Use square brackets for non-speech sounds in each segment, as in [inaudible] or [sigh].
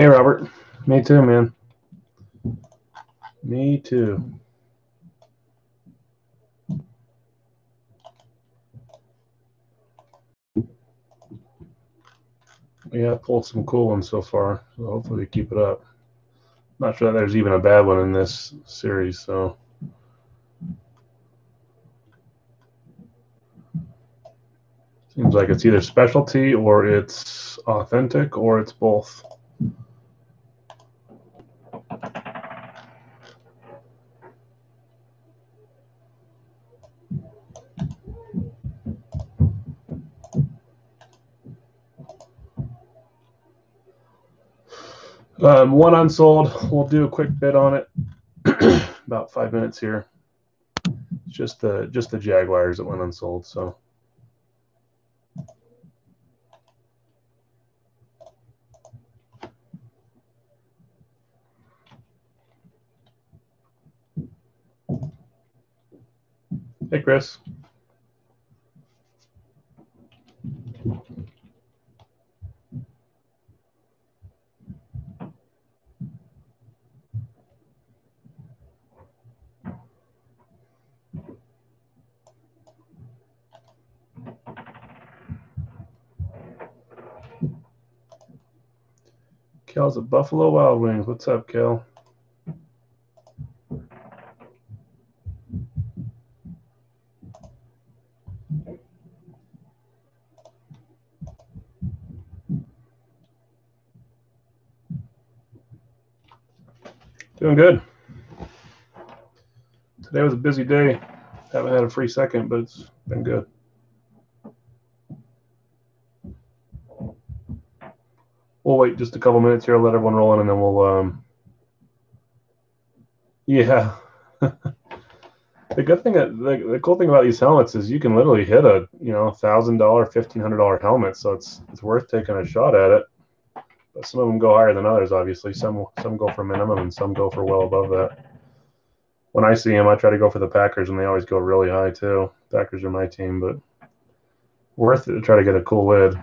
Hey, Robert. Me too, man. Me too. We have pulled some cool ones so far, so hopefully we keep it up. Not sure that there's even a bad one in this series, so. Seems like it's either specialty or it's authentic or it's both. Um, one unsold. We'll do a quick bid on it. [clears throat] About five minutes here. It's just the just the Jaguars that went unsold. So. Hey, Chris. Kel's a Buffalo Wild Wings. What's up, Kel? Doing good. Today was a busy day. Haven't had a free second, but it's been good. We'll wait just a couple minutes here, let everyone roll in, and then we'll. Um... Yeah. [laughs] the good thing, that, the, the cool thing about these helmets is you can literally hit a you know thousand dollar, fifteen hundred dollar helmet, so it's it's worth taking a shot at it. But some of them go higher than others, obviously. Some some go for minimum, and some go for well above that. When I see them, I try to go for the Packers, and they always go really high too. Packers are my team, but worth it to try to get a cool lid.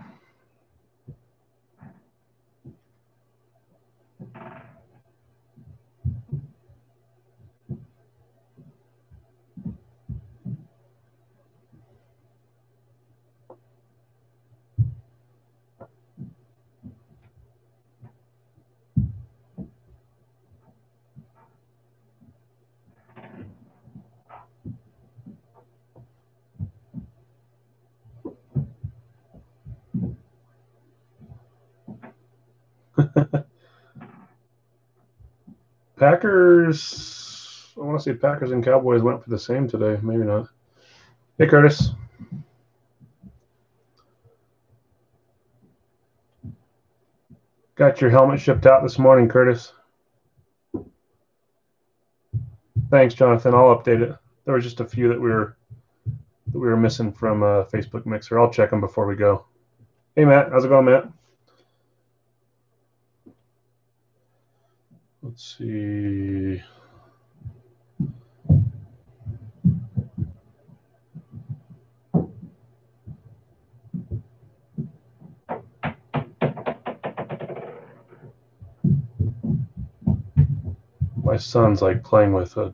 [laughs] Packers. I want to say Packers and Cowboys went for the same today. Maybe not. Hey, Curtis. Got your helmet shipped out this morning, Curtis. Thanks, Jonathan. I'll update it. There was just a few that we were that we were missing from uh, Facebook Mixer. I'll check them before we go. Hey, Matt. How's it going, Matt? Let's see. My son's like playing with a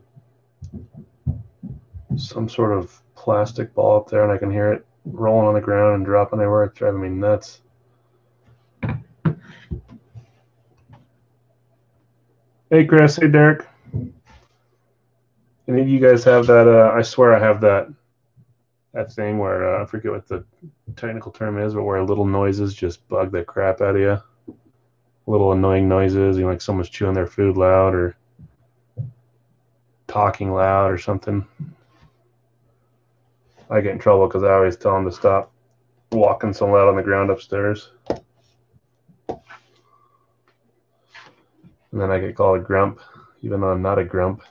some sort of plastic ball up there, and I can hear it rolling on the ground and dropping everywhere. It's driving me nuts. Hey, Chris. Hey, Derek. Any of you guys have that? Uh, I swear I have that that thing where uh, I forget what the technical term is, but where little noises just bug the crap out of you. Little annoying noises, you know, like someone's chewing their food loud or talking loud or something. I get in trouble because I always tell them to stop walking so loud on the ground upstairs. And then I get called a grump, even though I'm not a grump.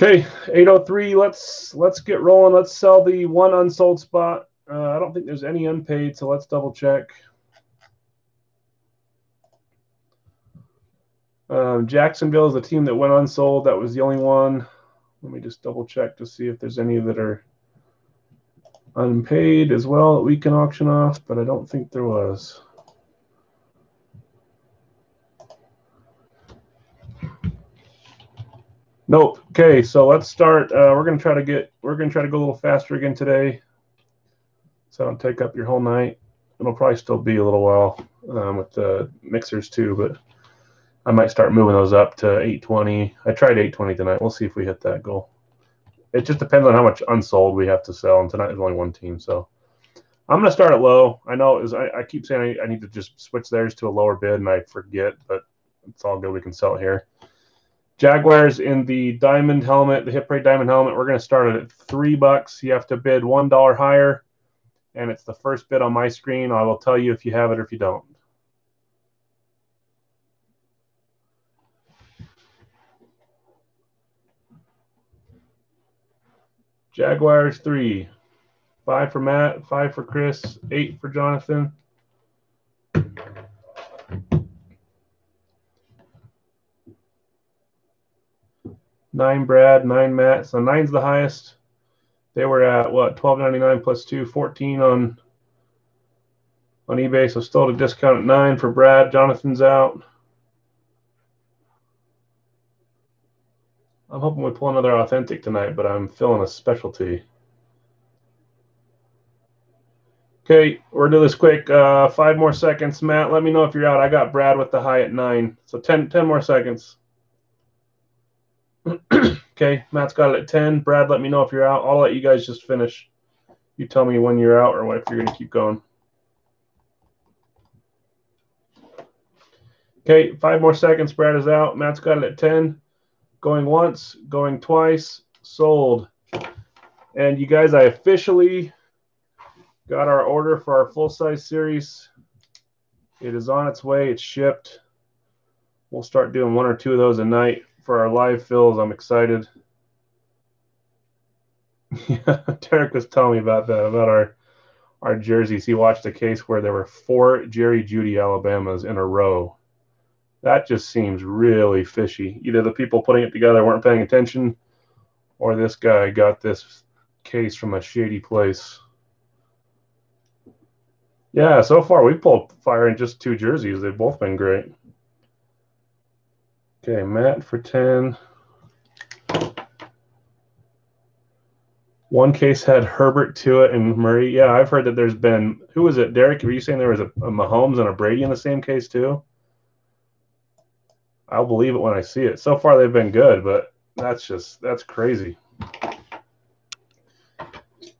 Okay, 803. Let's let's get rolling. Let's sell the one unsold spot. Uh, I don't think there's any unpaid, so let's double check. Um, Jacksonville is the team that went unsold. That was the only one. Let me just double check to see if there's any that are unpaid as well that we can auction off, but I don't think there was. Nope. Okay, so let's start. Uh, we're gonna try to get. We're gonna try to go a little faster again today, so I don't take up your whole night. It'll probably still be a little while um, with the mixers too, but I might start moving those up to 820. I tried 820 tonight. We'll see if we hit that goal. It just depends on how much unsold we have to sell, and tonight there's only one team, so I'm gonna start at low. I know is I, I, keep saying I, I need to just switch theirs to a lower bid, and I forget, but it's all good. We can sell it here. Jaguars in the diamond helmet, the Hit Parade diamond helmet. We're going to start it at three bucks. You have to bid one dollar higher, and it's the first bid on my screen. I will tell you if you have it or if you don't. Jaguars three, five for Matt, five for Chris, eight for Jonathan. nine Brad, nine Matt. So nine's the highest. They were at what twelve ninety nine plus two, 14 on on eBay. So still at a discount at nine for Brad. Jonathan's out. I'm hoping we pull another authentic tonight, but I'm feeling a specialty. Okay, we're do this quick. Uh, five more seconds. Matt, let me know if you're out. I got Brad with the high at nine. So 10, 10 more seconds. [clears throat] okay, Matt's got it at 10. Brad, let me know if you're out. I'll let you guys just finish. You tell me when you're out or what if you're going to keep going. Okay, five more seconds. Brad is out. Matt's got it at 10. Going once, going twice, sold. And you guys, I officially got our order for our full size series. It is on its way. It's shipped. We'll start doing one or two of those a night for our live fills. I'm excited. Yeah, [laughs] Derek was telling me about that, about our our jerseys. He watched a case where there were four Jerry Jeudy Alabamas in a row. That just seems really fishy. Either the people putting it together weren't paying attention, or this guy got this case from a shady place. Yeah, so far we've pulled fire in just two jerseys. They've both been great. Okay, Matt for 10. One case had Herbert, Tua, and Murray. Yeah, I've heard that there's been who was it? Derek, were you saying there was a, a Mahomes and a Brady in the same case too? I'll believe it when I see it. So far they've been good, but that's just that's crazy.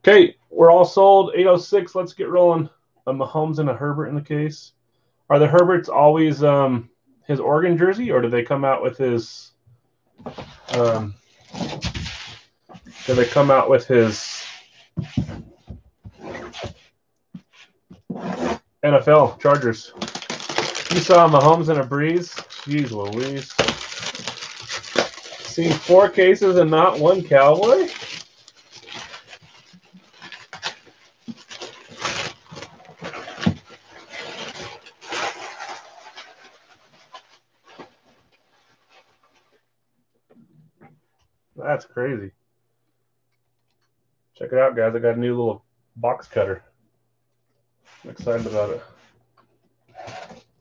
Okay, we're all sold. 806. Let's get rolling. A Mahomes and a Herbert in the case. Are the Herberts always um his Oregon jersey, or do they come out with his? Um, did they come out with his NFL Chargers? You saw Mahomes in a Brees. Jeez Louise. Seen four cases and not one Cowboy. That's crazy. Check it out, guys. I got a new little box cutter. I'm excited about it.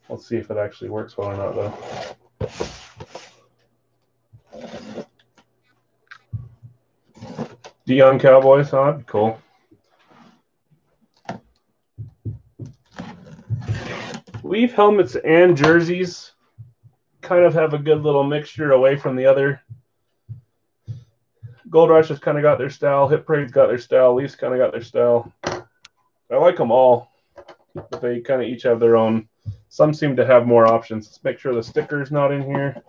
Let's see if it actually works well or not, though. Deion Cowboys, huh? Cool. Leaf helmets and jerseys kind of have a good little mixture away from the other Gold Rush has kind of got their style. Hit Parade's got their style. Leafs kind of got their style. I like them all, but they kind of each have their own. Some seem to have more options. Let's make sure the sticker's not in here.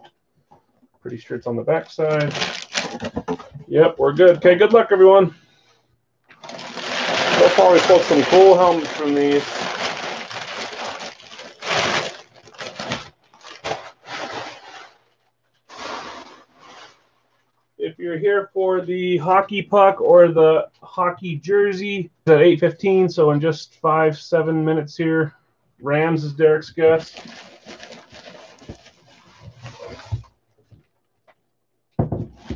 Pretty sure it's on the back side. Yep, we're good. Okay, good luck, everyone. So far, we pulled some cool helmets from these. If you're here for the hockey puck or the hockey jersey it's at 8.15, so in just five, seven minutes here, Rams is Derek's guess.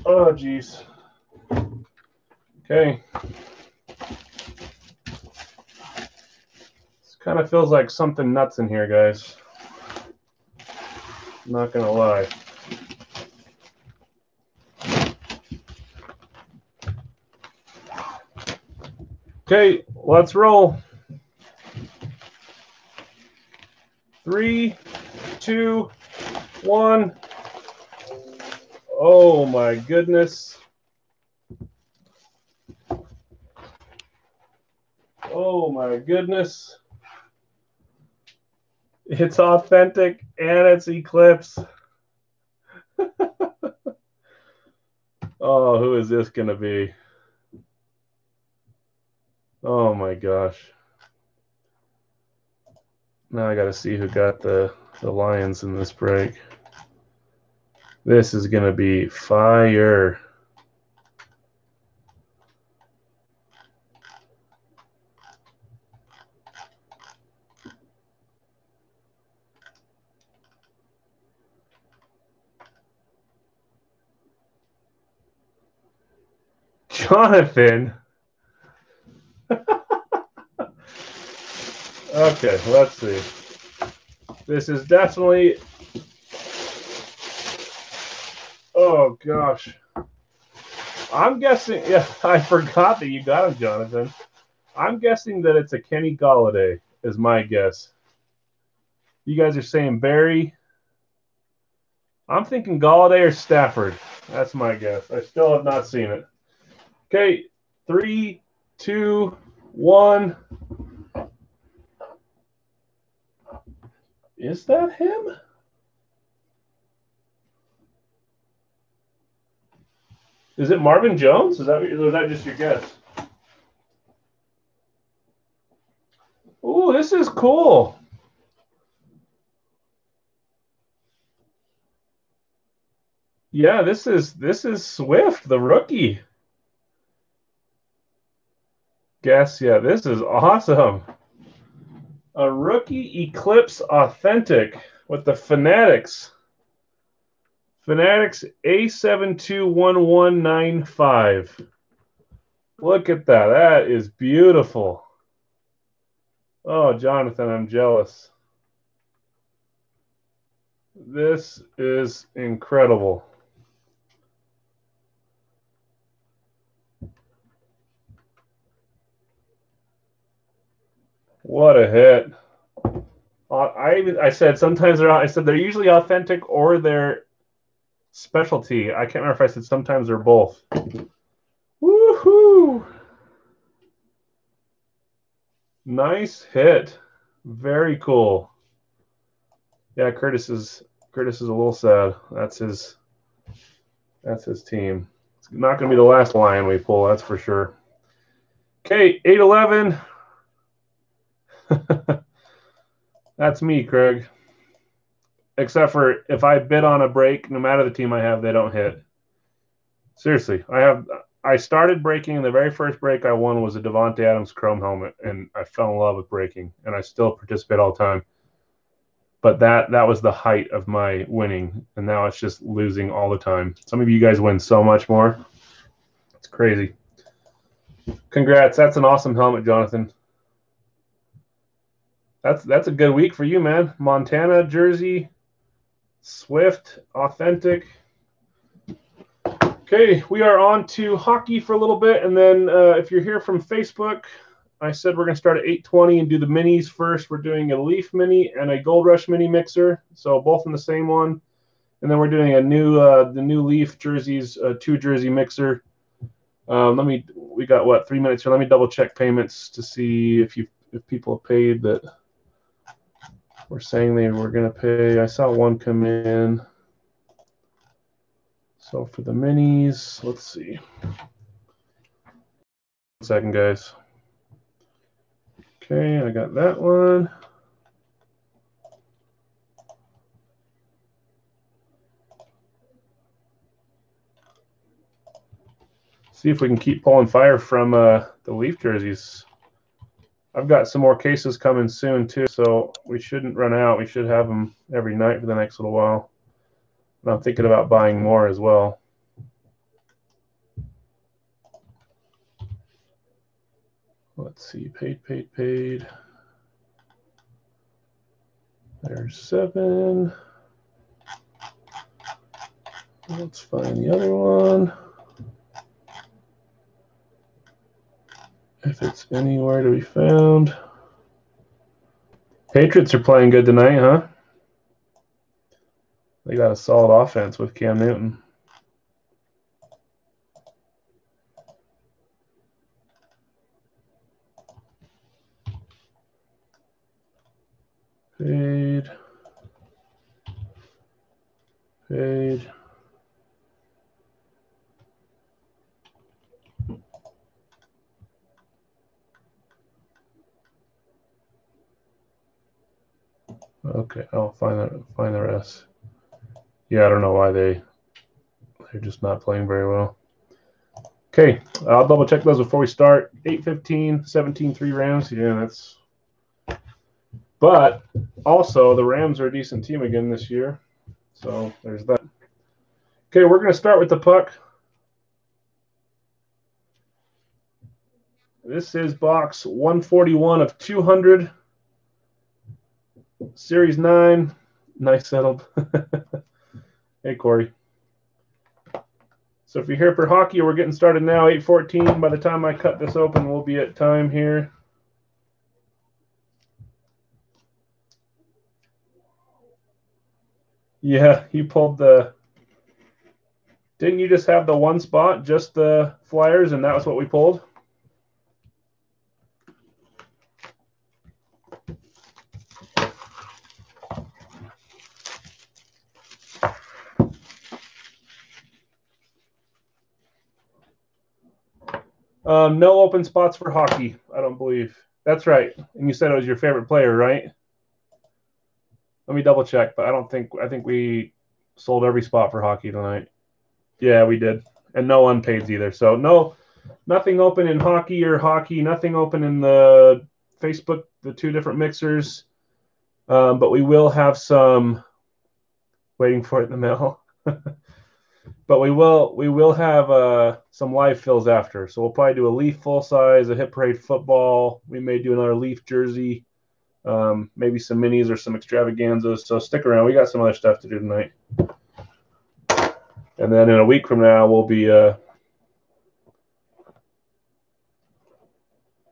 Oh, geez. Okay. This Kind of feels like something nuts in here, guys. Not gonna lie. Okay, let's roll. Three, two, one. Oh my goodness. Oh my goodness. It's authentic and it's Eclipse. [laughs] oh, who is this going to be? Oh my gosh. Now I got to see who got the, the Lions in this break. This is going to be fire. [laughs] Jonathan. [laughs] okay, let's see. This is definitely. Oh gosh. I'm guessing. [laughs] Yeah, I forgot that you got him, Jonathan. I'm guessing that it's a Kenny Golladay, is my guess. You guys are saying Barry. I'm thinking Golladay or Stafford. That's my guess. I still have not seen it. Okay, three, two, one. Is that him? Is it Marvin Jones? Is that is that just your guess? Oh, this is cool. Yeah, this is this is Swift, the rookie. Guess, yeah, this is awesome. A rookie Eclipse Authentic with the Fanatics. Fanatics A721195. Look at that. That is beautiful. Oh, Jonathan, I'm jealous. This is incredible. What a hit! Uh, I I said sometimes they're I said they're usually authentic or they're specialty. I can't remember if I said sometimes they're both. Woohoo! Nice hit. Very cool. Yeah, Curtis is Curtis is a little sad. That's his that's his team. It's not going to be the last lion we pull, that's for sure. Okay, 811. [laughs] That's me, Craig. Except for if I bid on a break, no matter the team I have, they don't hit. Seriously, I have. I started breaking. and The very first break I won was a Davante Adams Chrome helmet, and I fell in love with breaking, and I still participate all the time. But that that was the height of my winning, and now it's just losing all the time. Some of you guys win so much more. It's crazy. Congrats! That's an awesome helmet, Jonathan that's that's a good week for you, man. Montana jersey, Swift, authentic. Okay, we are on to hockey for a little bit, and then uh, if you're here from Facebook, I said we're going to start at 8:20 and do the minis first. We're doing a Leaf mini and a Gold Rush mini mixer, so both in the same one, and then we're doing a new uh, the new Leaf jerseys, uh, two jersey mixer. Um, let me, we got what three minutes here. Let me double check payments to see if you if people have paid that were saying they were going to pay. I saw one come in. So for the minis, let's see. One second, guys. Okay, I got that one. See if we can keep pulling fire from uh, the Leaf jerseys. I've got some more cases coming soon too, so we shouldn't run out. We should have them every night for the next little while. And I'm thinking about buying more as well. Let's see, paid, paid, paid. There's seven. Let's find the other one. If it's anywhere to be found. Patriots are playing good tonight, huh? They got a solid offense with Cam Newton. Fade. Fade. Okay, I'll find that find the rest. Yeah, I don't know why they they're just not playing very well. Okay, I'll double check those before we start. 8-15, 17-3 Rams. Yeah, that's but also the Rams are a decent team again this year. So there's that. Okay, we're gonna start with the puck. This is box 141 of 200. Series 9. Nice settled. [laughs] hey, Corey. So if you're here for hockey, we're getting started now, 8.14. By the time I cut this open, we'll be at time here. Yeah, you pulled the... Didn't you just have the one spot, just the Flyers, and that was what we pulled? Um, no open spots for hockey, I don't believe. That's right. And you said it was your favorite player, right? Let me double check, but I don't think I think we sold every spot for hockey tonight. Yeah, we did. And no unpaids either. So no nothing open in hockey or hockey, nothing open in the Facebook, the two different mixers. Um, but we will have some waiting for it in the mail. [laughs] but we will we will have uh, some live fills after. So we'll probably do a Leaf full size, a Hit Parade football. We may do another Leaf jersey, um, maybe some minis or some extravaganzas. So stick around. We got some other stuff to do tonight. And then in a week from now, we'll be. Uh...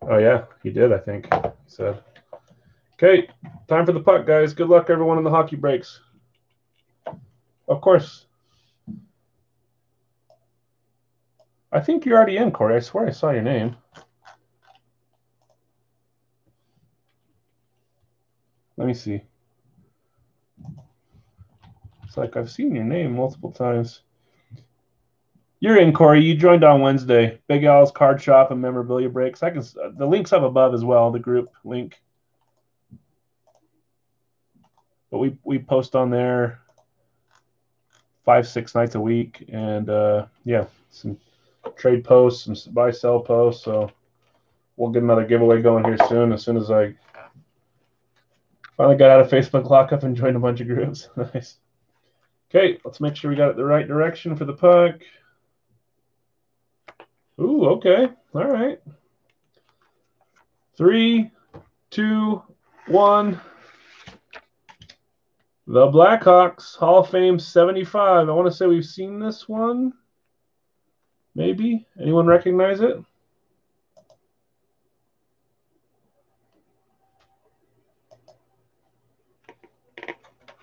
Oh yeah, he did. I think he said. Okay, time for the puck, guys. Good luck, everyone, in the hockey breaks. Of course. I think you're already in, Corey. I swear I saw your name. Let me see. It's like I've seen your name multiple times. You're in, Corey. You joined on Wednesday. Big Al's Card Shop and Memorabilia Breaks. I can. The link's up above as well. The group link. But we we post on there five six nights a week, and uh, yeah, some trade posts, some buy sell posts. So we'll get another giveaway going here soon. As soon as I finally got out of Facebook lockup and joined a bunch of groups. [laughs] nice. Okay, let's make sure we got it the right direction for the puck. Ooh, okay. All right. Three, two, one. The Blackhawks Hall of Fame 75. I want to say we've seen this one. Maybe. Anyone recognize it?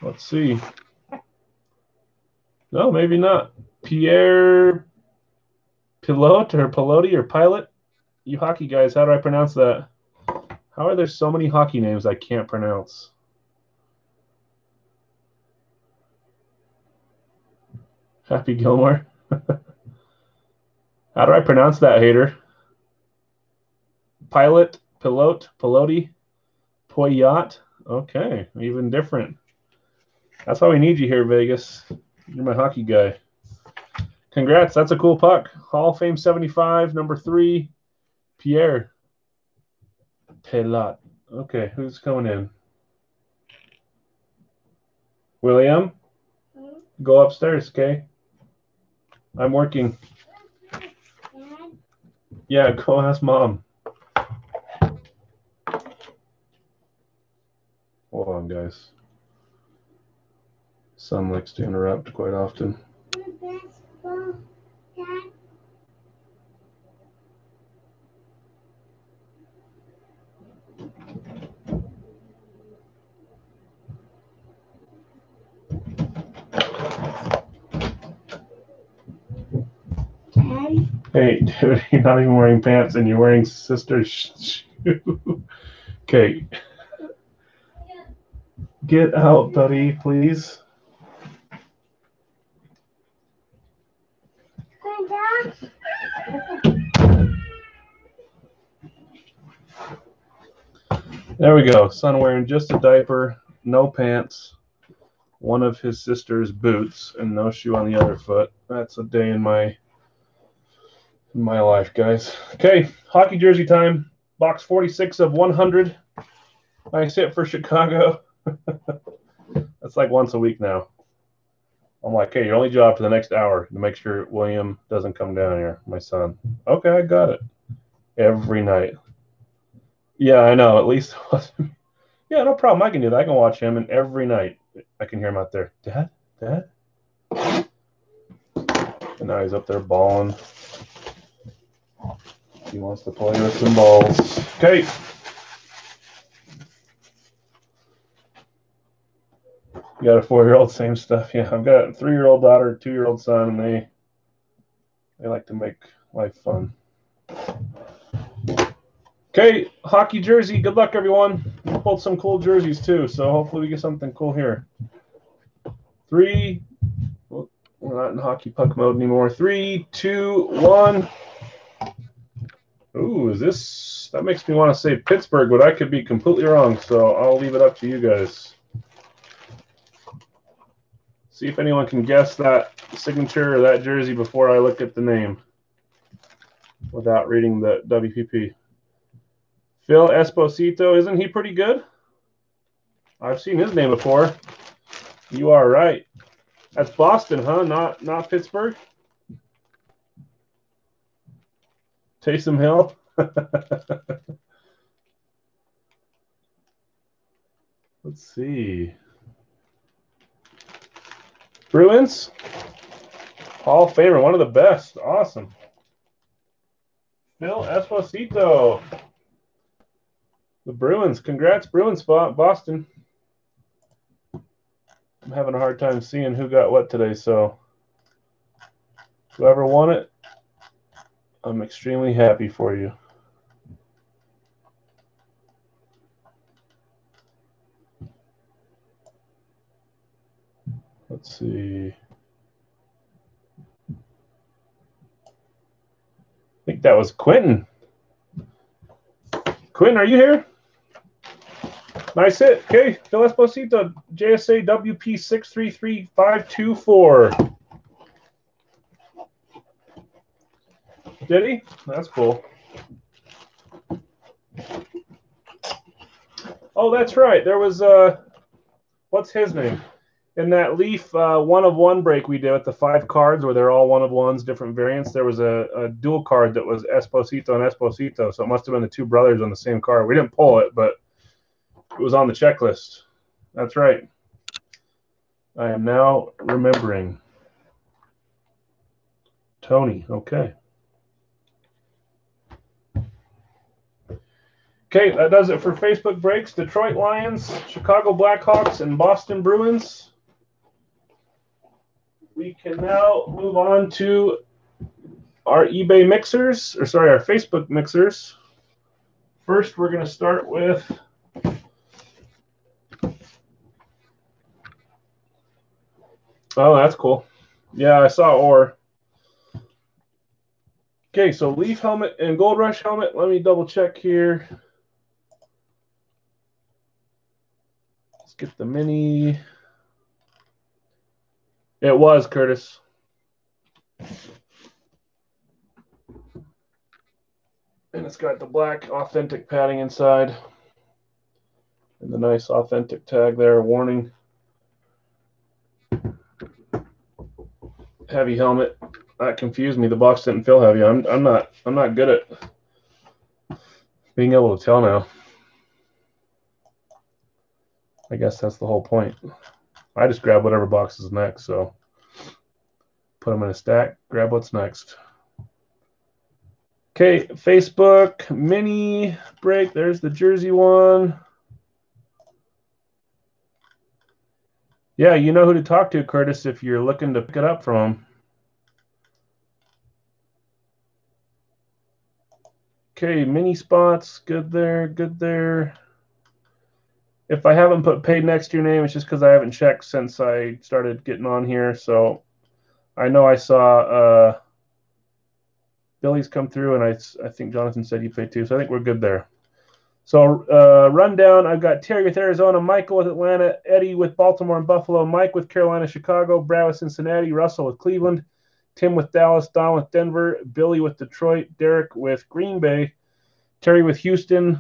Let's see. No, maybe not. Pierre Pilote or Pilote or Pilot? You hockey guys, how do I pronounce that? How are there so many hockey names I can't pronounce? Happy Gilmore. [laughs] How do I pronounce that, hater? Pilot, pilote, pilote, poyot. Okay, even different. That's why we need you here, Vegas. You're my hockey guy. Congrats, that's a cool puck. Hall of Fame 75, number three, Pierre Pelot. Okay, who's coming in? William? Go upstairs, okay? I'm working. Yeah, go ask mom. Hold on, guys. Son likes to interrupt quite often. Hey, [laughs] dude, you're not even wearing pants and you're wearing sister's shoe. [laughs] okay. Get out, buddy, please. There we go. Son wearing just a diaper, no pants, one of his sister's boots, and no shoe on the other foot. That's a day in my my life, guys. Okay, hockey jersey time. Box 46 of 100. Nice hit for Chicago. [laughs] That's like once a week now. I'm like, hey, your only job for the next hour to make sure William doesn't come down here, my son. Okay, I got it. Every night. Yeah, I know. At least, yeah, no problem. I can do that. I can watch him, and every night I can hear him out there, Dad, Dad. And now he's up there bawling. He wants to play with some balls. Okay. You got a four-year-old, same stuff. Yeah, I've got a three-year-old daughter, two-year-old son, and they they like to make life fun. Okay, hockey jersey. Good luck, everyone. We pulled some cool jerseys too, so hopefully we get something cool here. Three. Oh, we're not in hockey puck mode anymore. Three, two, one. Ooh, is this? That makes me want to say Pittsburgh, but I could be completely wrong. So I'll leave it up to you guys. See if anyone can guess that signature or that jersey before I look at the name without reading the WPP. Phil Esposito, isn't he pretty good? I've seen his name before. You are right. That's Boston, huh? Not not Pittsburgh. Taysom Hill. [laughs] Let's see. Bruins. Hall of Famer, one of the best. Awesome. Phil Esposito. The Bruins. Congrats, Bruins, Boston. I'm having a hard time seeing who got what today, so whoever won it, I'm extremely happy for you. Let's see. I think that was Quentin. Quentin, are you here? Nice hit. Okay, Phil Esposito, JSA WP633524. Did he? That's cool. Oh, that's right. There was uh what's his name? in that Leaf uh, one of one break we did with the five cards where they're all one of ones, different variants, there was a, a, dual card that was Esposito and Esposito. So it must have been the two brothers on the same card. We didn't pull it, but it was on the checklist. That's right. I am now remembering. Tony, okay. Okay, that does it for Facebook breaks. Detroit Lions, Chicago Blackhawks, and Boston Bruins we can now move on to our eBay mixers, or sorry, our Facebook mixers. First, we're going to start with Oh, that's cool. Yeah, I saw or. Okay, so Leaf helmet and Gold Rush helmet. Let me double check here. Get the mini. It was Curtis. And it's got the black authentic padding inside. And the nice authentic tag there, warning. Heavy helmet. That confused me. The box didn't feel heavy. I'm I'm not I'm not good at being able to tell now. I guess that's the whole point. I just grab whatever box is next. So put them in a stack, grab what's next. Okay, Facebook mini break. There's the jersey one. Yeah, you know who to talk to, Curtis, if you're looking to pick it up from him. Okay, mini spots, good there, good there. If I haven't put paid next to your name, it's just because I haven't checked since I started getting on here. So I know I saw uh, Billy's come through, and I, I think Jonathan said you paid too. So I think we're good there. So uh, rundown, I've got Terry with Arizona, Michael with Atlanta, Eddie with Baltimore and Buffalo, Mike with Carolina, Chicago, Brad with Cincinnati, Russell with Cleveland, Tim with Dallas, Don with Denver, Billy with Detroit, Derek with Green Bay, Terry with Houston,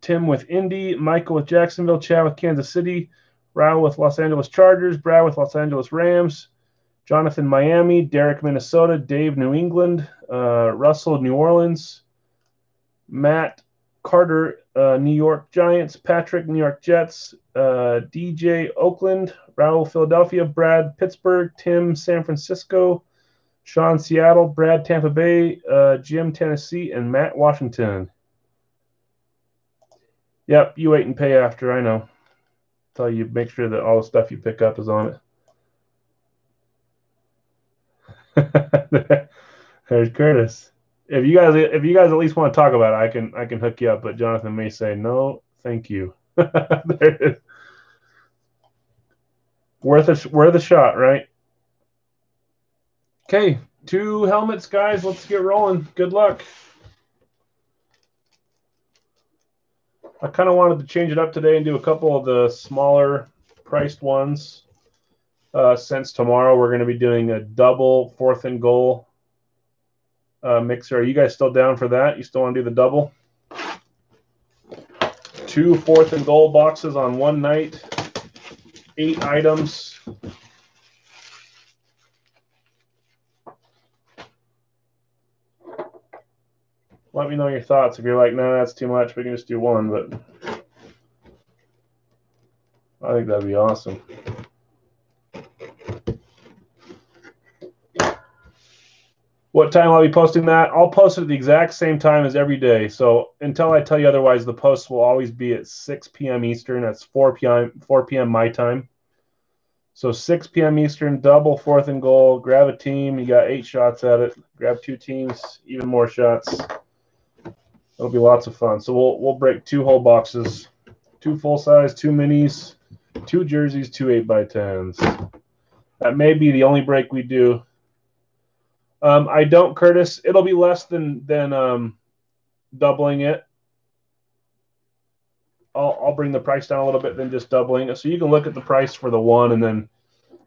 Tim with Indy, Michael with Jacksonville, Chad with Kansas City, Raul with Los Angeles Chargers, Brad with Los Angeles Rams, Jonathan Miami, Derek Minnesota, Dave New England, uh, Russell New Orleans, Matt Carter uh, New York Giants, Patrick New York Jets, uh, DJ Oakland, Raul Philadelphia, Brad Pittsburgh, Tim San Francisco, Sean Seattle, Brad Tampa Bay, uh, Jim Tennessee, and Matt Washington. Yep, you wait and pay after. I know. Tell you make sure that all the stuff you pick up is on it. [laughs] There's Curtis. If you guys, if you guys at least want to talk about it, I can, I can hook you up. But Jonathan may say no, thank you. [laughs] worth a worth a shot, right? Okay, two helmets, guys. Let's get rolling. Good luck. I kind of wanted to change it up today and do a couple of the smaller priced ones. Uh, since tomorrow we're going to be doing a double fourth and goal uh, mixer. Are you guys still down for that? You still want to do the double? Two fourth and goal boxes on one night, eight items. Let me know your thoughts. If you're like, no, that's too much, we can just do one. But I think that'd be awesome. What time will I'll be posting that? I'll post it at the exact same time as every day. So until I tell you otherwise, the post will always be at 6 p.m. Eastern. That's 4 p.m. 4 p.m. my time. So 6 p.m. Eastern, double fourth and goal. Grab a team. You got eight shots at it. Grab two teams, even more shots. It'll be lots of fun. So we'll we'll break two whole boxes, two full size, two minis, two jerseys, two eight by tens. That may be the only break we do. Um, I don't, Curtis. It'll be less than than um, doubling it. I'll I'll bring the price down a little bit than just doubling it, so you can look at the price for the one and then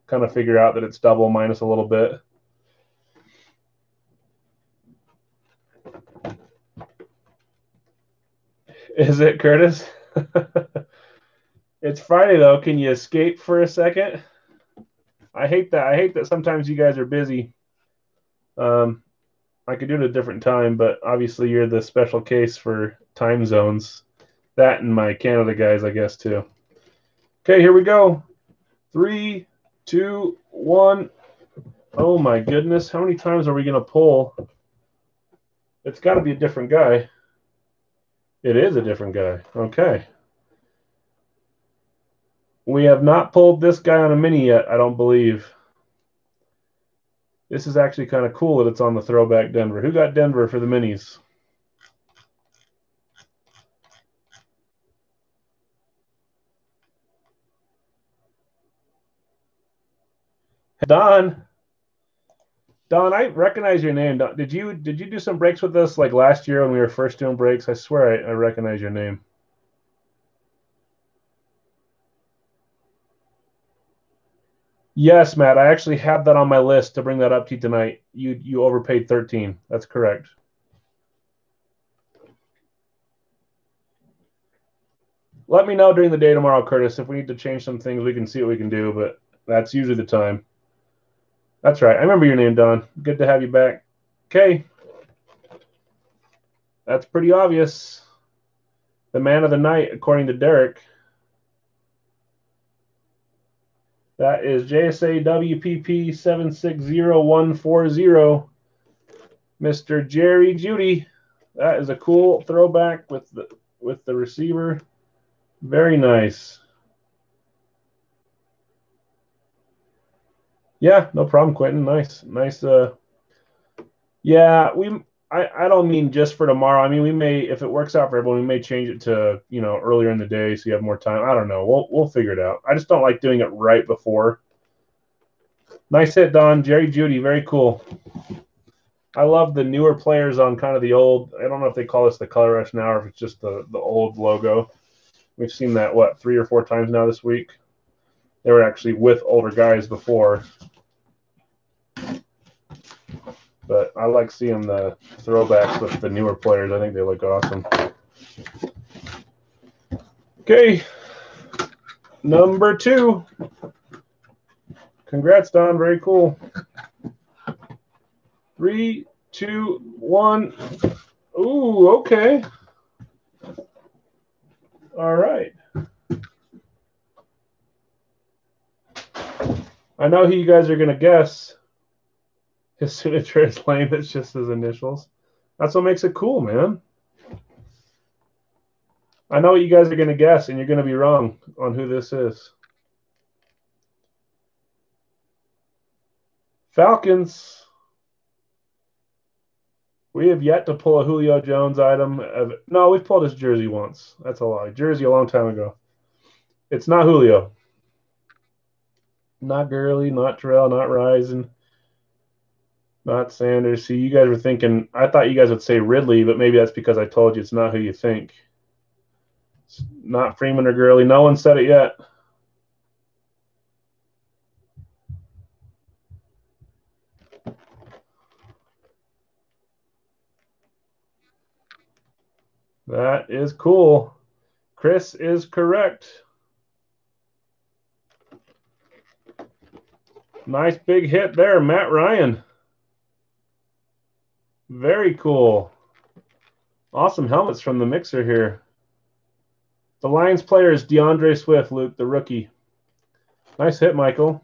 kind of figure out that it's double minus a little bit. Is it Curtis? [laughs] it's Friday though. Can you escape for a second? I hate that. I hate that sometimes you guys are busy. Um, I could do it a different time, but obviously you're the special case for time zones. That and my Canada guys, I guess, too. Okay, here we go. Three, two, one. Oh my goodness. How many times are we going to pull? It's got to be a different guy. It is a different guy. Okay. We have not pulled this guy on a mini yet, I don't believe. This is actually kind of cool that it's on the throwback Denver. Who got Denver for the minis? Don. Don, I recognize your name. Did you did you do some breaks with us like last year when we were first doing breaks? I swear I, I recognize your name. Yes, Matt. I actually have that on my list to bring that up to you tonight. You you overpaid thirteen. That's correct. Let me know during the day tomorrow, Curtis. If we need to change some things, we can see what we can do. But that's usually the time. That's right. I remember your name, Don. Good to have you back. Okay. That's pretty obvious. The man of the night, according to Derek. That is JSA WPP 760140. Mr. Jerry Jeudy. That is a cool throwback with the with the receiver. Very nice. Yeah, no problem, Quentin. Nice, nice. Uh, yeah, we. I, I don't mean just for tomorrow. I mean, we may, if it works out for everyone, we may change it to you know earlier in the day so you have more time. I don't know. We'll we'll figure it out. I just don't like doing it right before. Nice hit, Don. Jerry Jeudy, very cool. I love the newer players on kind of the old. I don't know if they call this the color rush now or if it's just the the old logo. We've seen that what three or four times now this week. They were actually with older guys before, but I like seeing the throwbacks with the newer players. I think they look awesome. Okay, number two. Congrats, Don. Very cool. Three, two, one. Ooh, okay. All right. I know who you guys are going to guess. His signature is lame. It's just his initials. That's what makes it cool, man. I know what you guys are going to guess, and you're going to be wrong on who this is. Falcons. We have yet to pull a Julio Jones item. No, we've pulled his jersey once. That's a lie. Jersey a long time ago. It's not Julio. Not Gurley, not Terrell, not Rising, not Sanders. See, you guys were thinking, I thought you guys would say Ridley, but maybe that's because I told you it's not who you think. It's not Freeman or Gurley. No one said it yet. That is cool. Chris is correct. Nice big hit there, Matt Ryan. Very cool. Awesome helmets from the mixer here. The Lions player is D'Andre Swift, Luke, the rookie. Nice hit, Michael.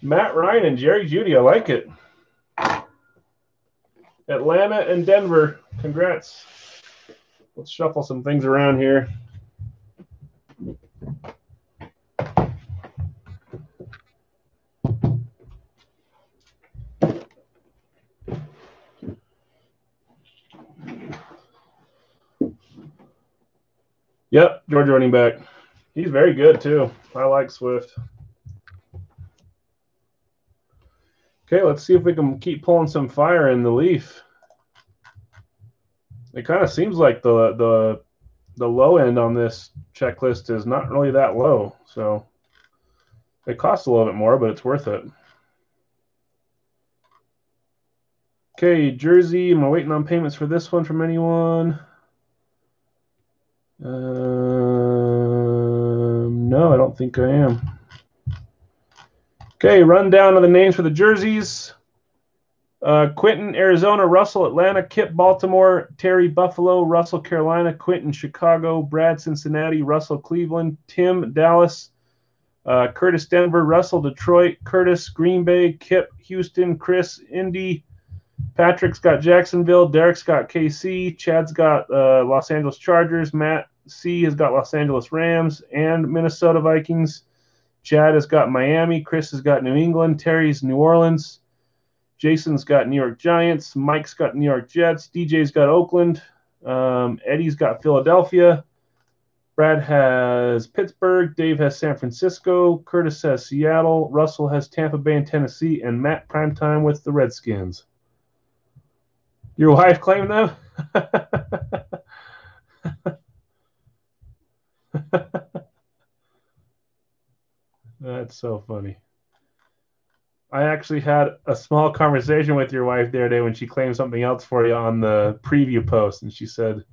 Matt Ryan and Jerry Jeudy. I like it. Atlanta and Denver, congrats. Let's shuffle some things around here. Yep, Georgia running back. He's very good too. I like Swift. Okay, let's see if we can keep pulling some fire in the leaf it kind of seems like the the the low end on this checklist is not really that low. So it costs a little bit more, but it's worth it. Okay, Jersey. Am I waiting on payments for this one from anyone? Um, no, I don't think I am. Okay, rundown of the names for the jerseys. Uh, Quentin, Arizona, Russell, Atlanta, Kip, Baltimore, Terry, Buffalo, Russell, Carolina, Quinton, Chicago, Brad, Cincinnati, Russell, Cleveland, Tim, Dallas, uh, Curtis, Denver, Russell, Detroit, Curtis, Green Bay, Kip, Houston, Chris, Indy, Patrick's got Jacksonville, Derek's got KC, Chad's got uh, Los Angeles Chargers, Matt C has got Los Angeles Rams and Minnesota Vikings, Chad has got Miami, Chris has got New England, Terry's New Orleans. Jason's got New York Giants. Mike's got New York Jets. DJ's got Oakland. Um, Eddie's got Philadelphia. Brad has Pittsburgh. Dave has San Francisco. Curtis has Seattle. Russell has Tampa Bay and Tennessee. And Matt primetime with the Redskins. Your wife claimed them? [laughs] That's so funny. I actually had a small conversation with your wife the other day when she claimed something else for you on the preview post, and she said,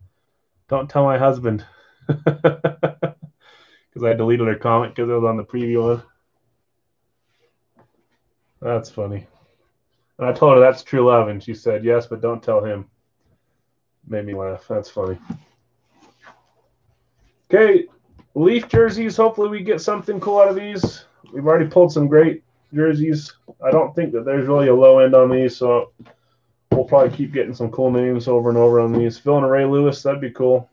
"Don't tell my husband," [laughs] because I deleted her comment because it was on the preview one. That's funny. And I told her that's true love, and she said yes, but don't tell him. Made me laugh. That's funny. Okay, Leaf jerseys. Hopefully, we get something cool out of these. we've already pulled some great jerseys. I don't think that there's really a low end on these, so we'll probably keep getting some cool names over and over on these. Phil and Ray Lewis, that'd be cool.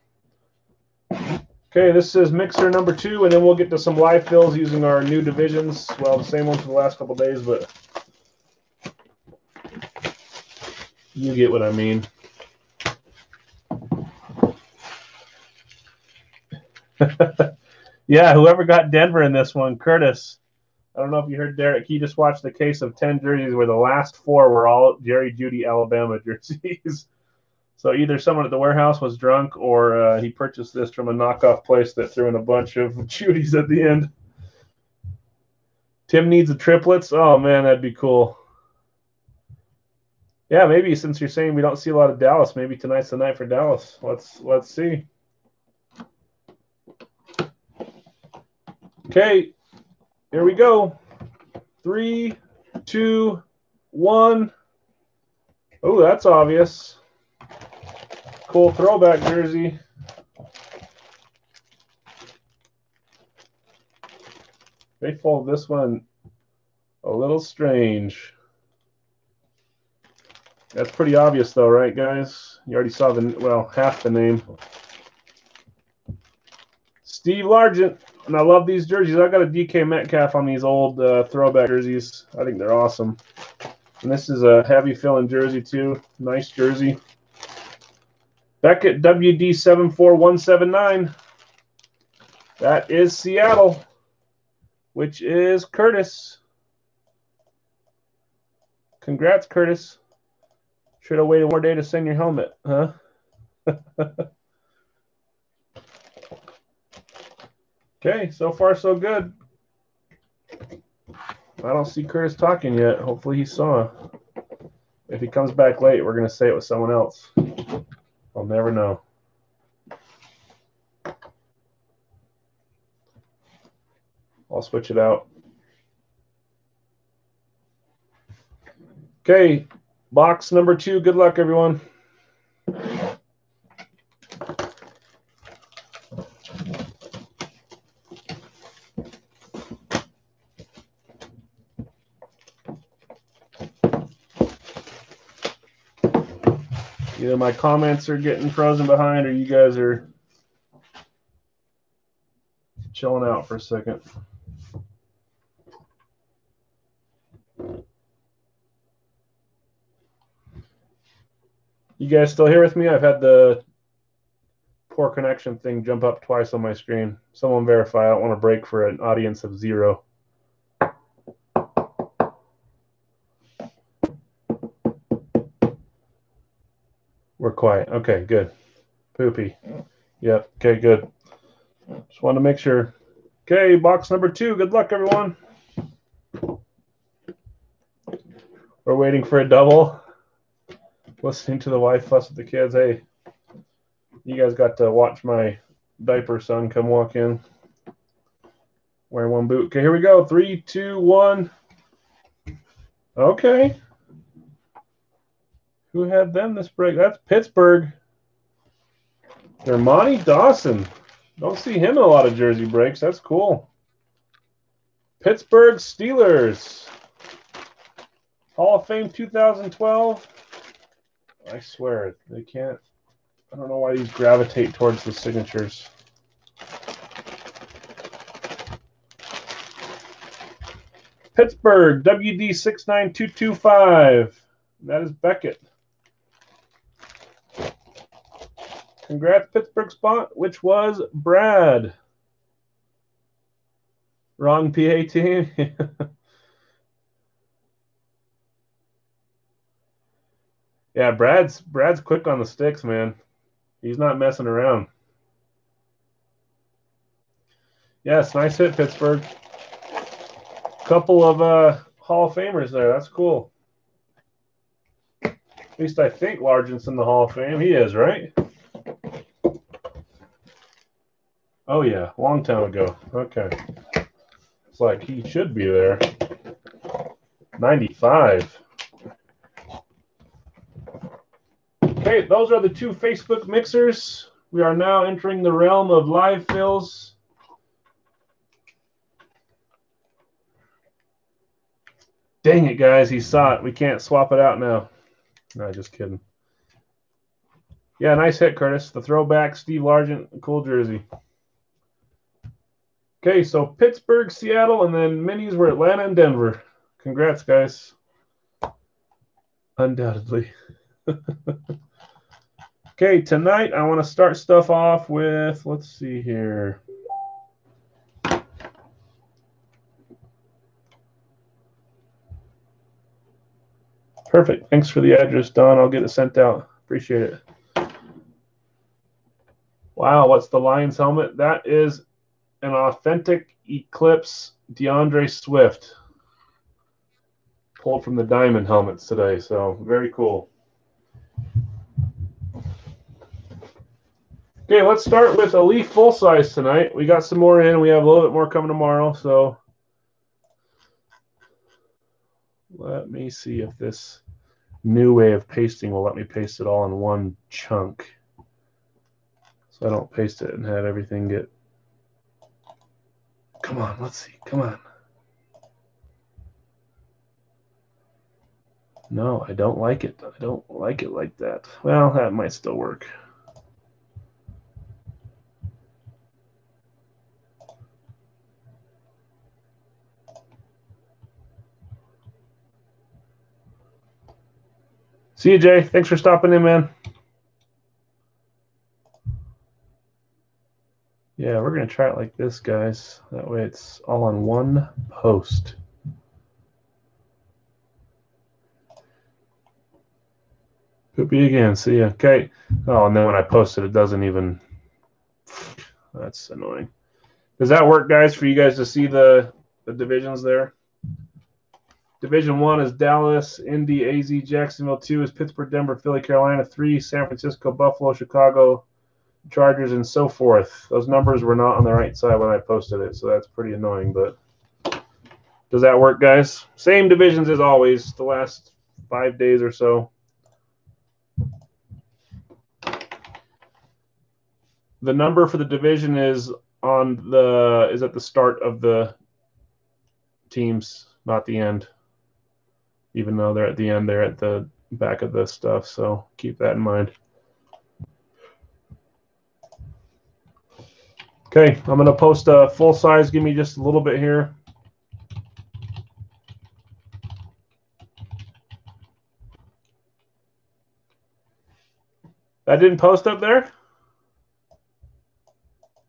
Okay, this is mixer number two, and then we'll get to some live fills using our new divisions. Well, the same ones for the last couple days, but you get what I mean. [laughs] yeah, whoever got Denver in this one, Curtis. I don't know if you heard Derek. He just watched the case of 10 jerseys where the last four were all Jerry Jeudy Alabama [laughs] jerseys. so either someone at the warehouse was drunk or uh, he purchased this from a knockoff place that threw in a bunch of [laughs] Jeudys at the end. Tim needs the triplets. Oh, man, that'd be cool. Yeah, maybe since you're saying we don't see a lot of Dallas, maybe tonight's the night for Dallas. Let's let's see. Okay, here we go. Three, two, one. Oh, that's obvious. Cool throwback jersey. They fold this one a little strange. That's pretty obvious though, right, guys? You already saw the, well, half the name. Steve Largent. And I love these jerseys. I got a DK Metcalf on these old uh, throwback jerseys. I think they're awesome. And this is a heavy filling jersey too. Nice jersey. Beckett WD74179. That is Seattle, which is Curtis. Congrats, Curtis. Should have waited more day to send your helmet, huh? [laughs] Okay, so far so good. I don't see Curtis talking yet. Hopefully he saw. If he comes back late, we're going to say it was someone else. I'll never know. I'll switch it out. Okay, box number two. Good luck, everyone. Either my comments are getting frozen behind or you guys are chilling out for a second. You guys still here with me? I've had the poor connection thing jump up twice on my screen. Someone verify. I don't want to break for an audience of zero. We're quiet. Okay, good. Poopy. Yep. Okay, good. Just want to make sure. Okay, box number two. Good luck, everyone. We're waiting for a double. Listening to the wife fuss with the kids. Hey, you guys got to watch my diaper son come walk in. Wearing one boot. Okay, here we go. Three, two, one. Okay. Who had them this break? That's Pittsburgh. Dermontti Dawson. Don't see him in a lot of jersey breaks. That's cool. Pittsburgh Steelers. Hall of Fame 2012. I swear, they can't. I don't know why these gravitate towards the signatures. Pittsburgh, WD 69225. That is Beckett. Congrats, Pittsburgh spot, which was Brad. Wrong PA team. [laughs] yeah, Brad's Brad's quick on the sticks, man. He's not messing around. Yes, nice hit, Pittsburgh. Couple of uh, Hall of Famers there. That's cool. At least I think Largent's in the Hall of Fame. He is, right? Oh yeah, long time ago. Okay. It's like he should be there. 95. Okay, those are the two Facebook mixers. We are now entering the realm of live fills. Dang it, guys. He saw it. We can't swap it out now. No, just kidding. Yeah, nice hit, Curtis. The throwback Steve Largent, cool jersey. Okay, so Pittsburgh, Seattle, and then minis were Atlanta and Denver. Congrats, guys. Undoubtedly. [laughs] okay, tonight I want to start stuff off with, let's see here. Perfect. Thanks for the address, Don. I'll get it sent out. Appreciate it. Wow, what's the Lions helmet? That is an authentic Eclipse D'Andre Swift. Pulled from the Diamond helmets today, so very cool. Okay, let's start with a Leaf full size tonight. We got some more in. We have a little bit more coming tomorrow, so let me see if this new way of pasting will let me paste it all in one chunk. So I don't paste it and have everything get. Come on, let's see. Come on. No, I don't like it. I don't like it like that. Well, that might still work. See you, Jay. Thanks for stopping in, man. Yeah, we're going to try it like this, guys. That way it's all on one post. Could again. See ya. Okay. Oh, and then when I post it, it doesn't even. [sighs] That's annoying. Does that work, guys, for you guys to see the, the divisions there? Division one is Dallas, Indy, AZ, Jacksonville. Two is Pittsburgh, Denver, Philly, Carolina. Three, San Francisco, Buffalo, Chicago, Chargers, and so forth. Those numbers were not on the right side when I posted it, so that's pretty annoying. But does that work, guys? Same divisions as always, the last five days or so. The number for the division is on the is at the start of the teams, not the end even though they're at the end, they're at the back of this stuff. So keep that in mind. Okay, I'm going to post a full size. Give me just a little bit here. That didn't post up there?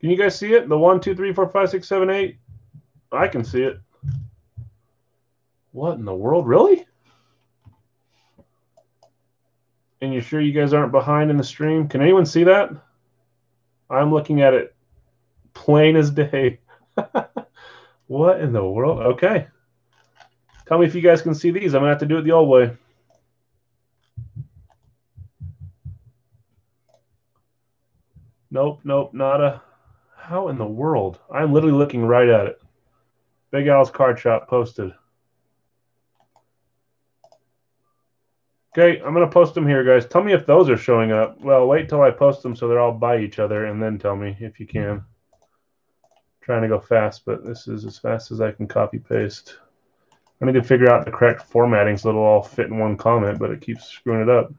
Can you guys see it? The one, two, three, four, five, six, seven, eight. I can see it. What in the world? Really? and you're sure you guys aren't behind in the stream? Can anyone see that? I'm looking at it plain as day. [laughs] what in the world? Okay. Tell me if you guys can see these. I'm going to have to do it the old way. Nope, nope, nada. How in the world? I'm literally looking right at it. Big Al's Card Shop posted. Okay, I'm going to post them here, guys. Tell me if those are showing up. Well, wait till I post them so they're all by each other, and then tell me if you can. Trying to go fast, but this is as fast as I can copy paste. I need to figure out the correct formatting so it'll all fit in one comment, but it keeps screwing it up.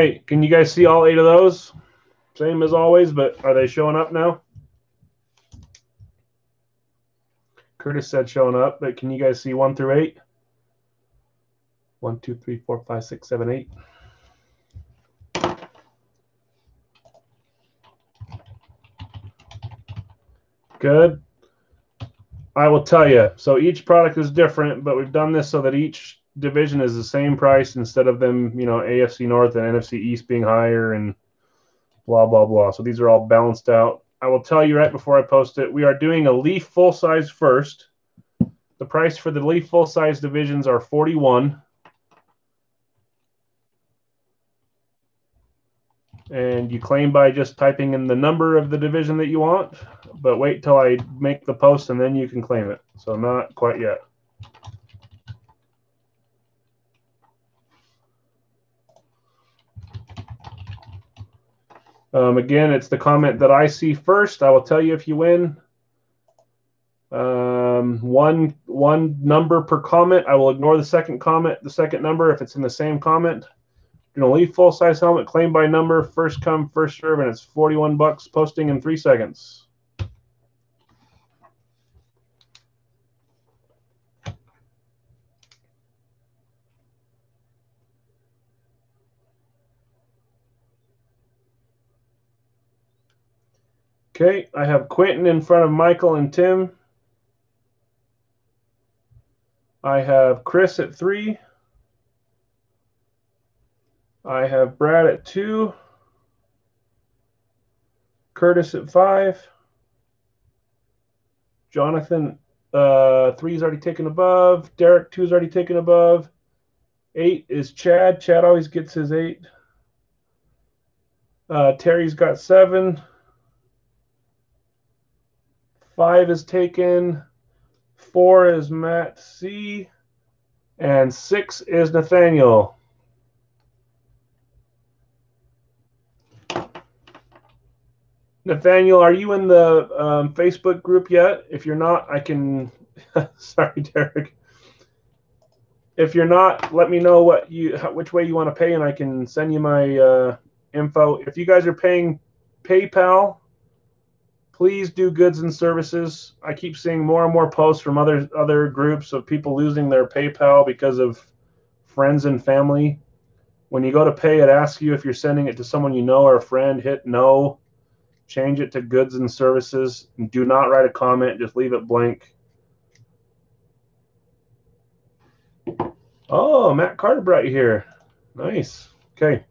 Okay, can you guys see all eight of those? Same as always, but are they showing up now? Curtis said showing up, but can you guys see one through eight? One, two, three, four, five, six, seven, eight. Good. I will tell you. So each product is different, but we've done this so that each division is the same price instead of them, you know, AFC North and NFC East being higher and blah, blah, blah. So these are all balanced out. I will tell you right before I post it, we are doing a Leaf full size first. The price for the Leaf full size divisions are 41. And you claim by just typing in the number of the division that you want, but wait till I make the post and then you can claim it. So not quite yet. Um, again, it's the comment that I see first. I will tell you if you win. Um, one one number per comment. I will ignore the second comment, the second number if it's in the same comment. You're gonna leave full size helmet, claim by number, first come, first serve, and it's 41 bucks posting in three seconds. Okay, I have Quentin in front of Michael and Tim. I have Chris at three. I have Brad at two. Curtis at five. Jonathan, uh, three is already taken above. Derek, two is already taken above. Eight is Chad. Chad always gets his eight. Uh, Terry's got seven. Five is taken. Four is Matt C. And six is Nathaniel. Nathaniel, are you in the um, Facebook group yet? If you're not, I can. [laughs] Sorry, Derek. If you're not, let me know what you which way you want to pay, and I can send you my uh, info. If you guys are paying PayPal, please do goods and services. I keep seeing more and more posts from other other groups of people losing their PayPal because of friends and family. When you go to pay, it asks you if you're sending it to someone you know or a friend. Hit no. Change it to goods and services. Do not write a comment. Just leave it blank. Oh, Matt Carter you here. Nice. Okay.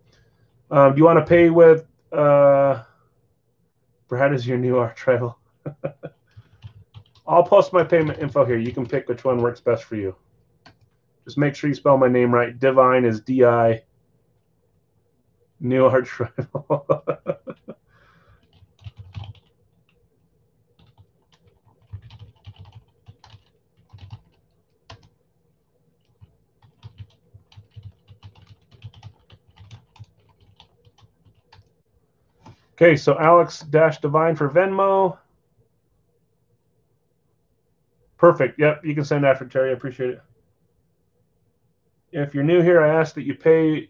Um, do you want to pay with? Uh, Brad is your new art rival. [laughs] I'll post my payment info here. You can pick which one works best for you. Just make sure you spell my name right. Divine is D I. New art rival. [laughs] Okay, so Alex Dash Divine for Venmo. Perfect. Yep, you can send after Terry. I appreciate it. If you're new here, I ask that you pay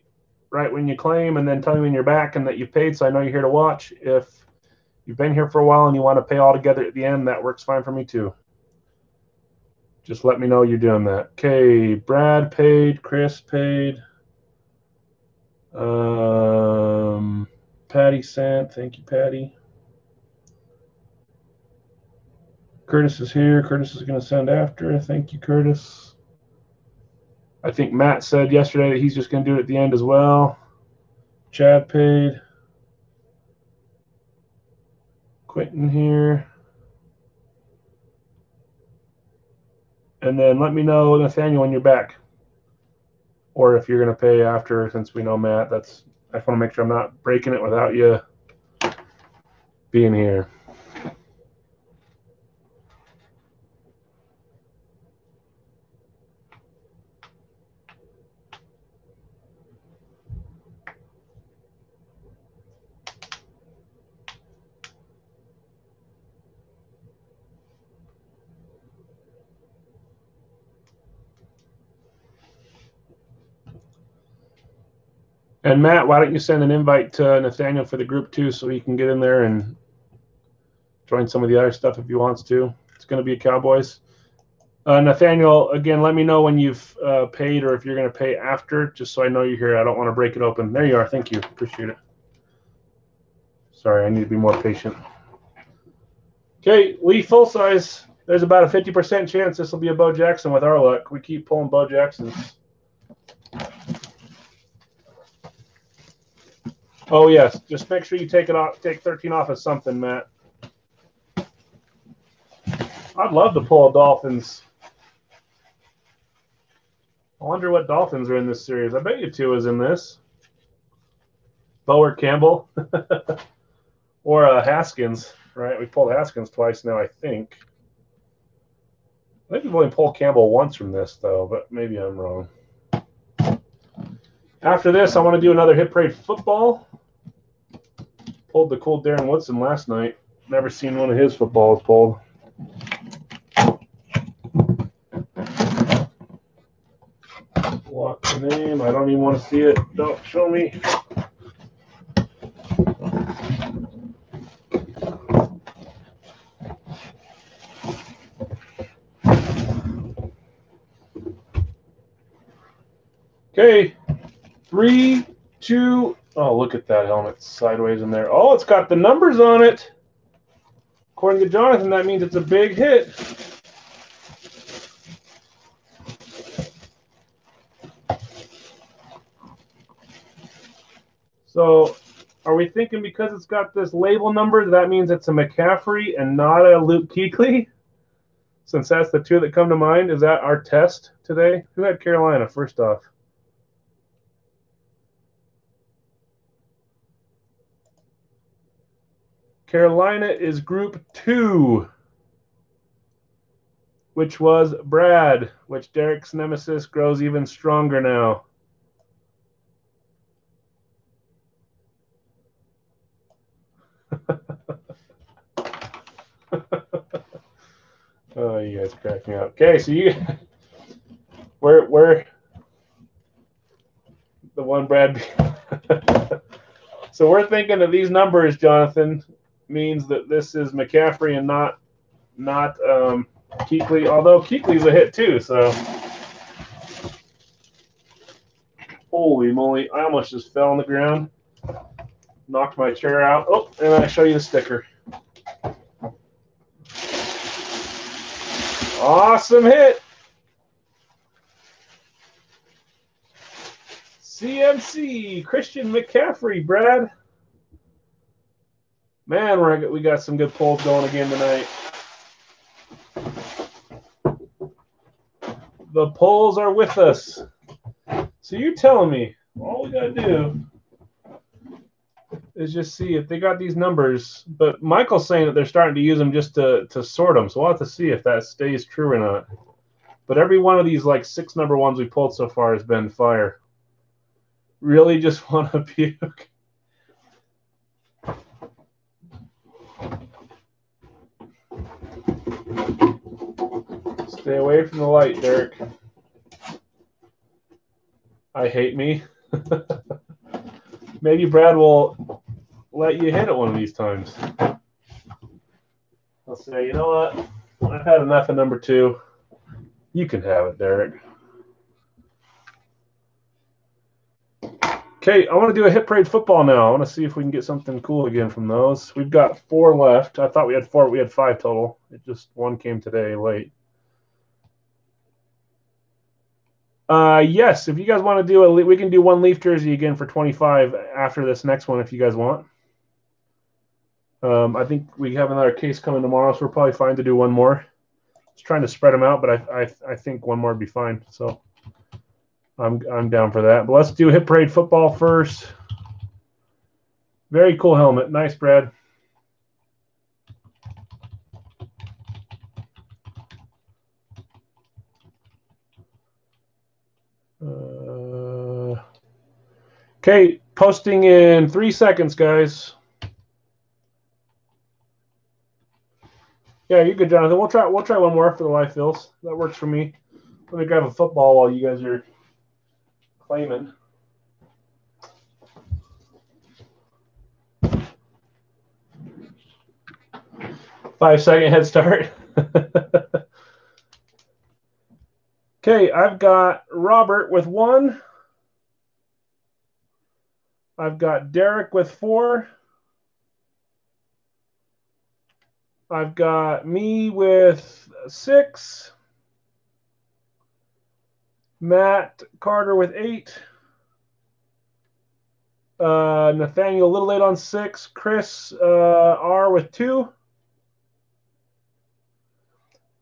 right when you claim and then tell me when you're back and that you paid so I know you're here to watch. If you've been here for a while and you want to pay all together at the end, that works fine for me too. Just let me know you're doing that. Okay, Brad paid, Chris paid. Um, Patty sent. Thank you, Patty. Curtis is here. Curtis is going to send after. Thank you, Curtis. I think Matt said yesterday that he's just going to do it at the end as well. Chad paid. Quentin here. And then let me know, Nathaniel, when you're back. Or if you're going to pay after, since we know Matt, that's I just want to make sure I'm not breaking it without you being here. And Matt, why don't you send an invite to Nathaniel for the group too, so he can get in there and join some of the other stuff if he wants to. It's going to be a Cowboys. Uh, Nathaniel, again, let me know when you've uh, paid or if you're going to pay after, just so I know you're here. I don't want to break it open. There you are. Thank you. Appreciate it. Sorry, I need to be more patient. Okay, Lee full size. There's about a 50% chance this will be a Bo Jackson with our luck. We keep pulling Bo Jacksons. Oh yes, just make sure you take it off. Take thirteen off of something, Matt. I'd love to pull a Dolphins I wonder what Dolphins are in this series. I bet you two is in this. Bower Campbell [laughs] or uh, Haskins, right? We pulled Haskins twice now, I think. I think we've only pulled Campbell once from this, though, but maybe I'm wrong. After this, I want to do another Hit Parade football. Pulled the cool Darren Woodson last night. Never seen one of his footballs pulled. Block the name. I don't even want to see it. Don't show me. Okay, three, two. Oh, look at that helmet sideways in there. Oh, it's got the numbers on it. According to Jonathan, that means it's a big hit. So, are we thinking because it's got this label number, that means it's a McCaffrey and not a Luke Kuechly? Since that's the two that come to mind, is that our test today? Who had Carolina first off? Carolina is group two, which was Brad, which Derek's nemesis grows even stronger now. [laughs] oh, you guys crack me up. Okay, so you, [laughs] where, where, the one Brad. [laughs] so we're thinking of these numbers, Jonathan means that this is McCaffrey and not not um, Kuechly, although Kuechly's a hit too. So, holy moly! I almost just fell on the ground, knocked my chair out. Oh, and I show you the sticker. Awesome hit. CMC Christian McCaffrey, Brad. Man, we're, we got some good pulls going again tonight. The polls are with us. So you're telling me all we got to do is just see if they got these numbers. But Michael's saying that they're starting to use them just to, to sort them. So we'll have to see if that stays true or not. But every one of these like six number ones we pulled so far has been fire. Really just [laughs] want to puke. Stay away from the light, Derek. I hate me. [laughs] Maybe Brad will let you hit it one of these times. I'll say, you know what? I've had enough of number two. You can have it, Derek. Okay, I want to do a hit parade football now. I want to see if we can get something cool again from those. We've got four left. I thought we had four. We had five total. It just one came today late. Uh, yes, if you guys want to do a, we can do one leaf jersey again for 25 after this next one if you guys want. Um, I think we have another case coming tomorrow, so we're probably fine to do one more. Just trying to spread them out, but I, I, I think one more would be fine. So I'm, I'm down for that. But let's do hit parade football first. Very cool helmet. Nice, Brad. Okay, posting in three seconds, guys. Yeah, you're good, Jonathan. We'll try. We'll try one more for the live fills. That works for me. Let me grab a football while you guys are claiming. Five second head start. [laughs] okay, I've got Robert with one. I've got Derek with four. I've got me with six. Matt Carter with eight. Uh, Nathaniel a little late on six. Chris uh, R with two.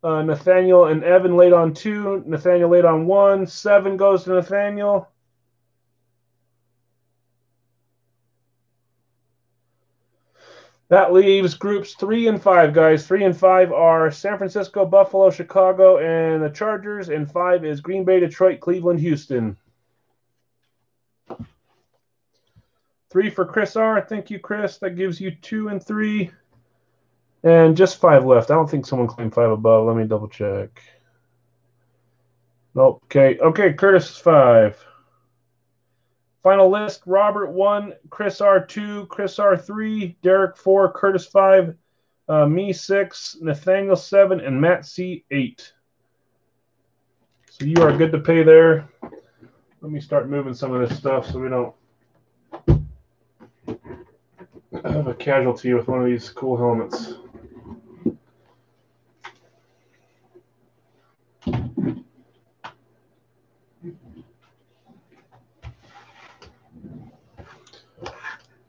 Uh, Nathaniel and Evan late on two. Nathaniel late on one. Seven goes to Nathaniel. That leaves groups three and five, guys. Three and five are San Francisco, Buffalo, Chicago, and the Chargers. And five is Green Bay, Detroit, Cleveland, Houston. Three for Chris R. Thank you, Chris. That gives you two and three. And just five left. I don't think someone claimed five above. Let me double check. Nope. Okay. Okay. Curtis is five. Final list Robert 1, Chris R2, Chris R3, Derek 4, Curtis 5, uh, me 6, Nathaniel 7, and Matt C 8. So you are good to pay there. Let me start moving some of this stuff so we don't have a casualty with one of these cool helmets.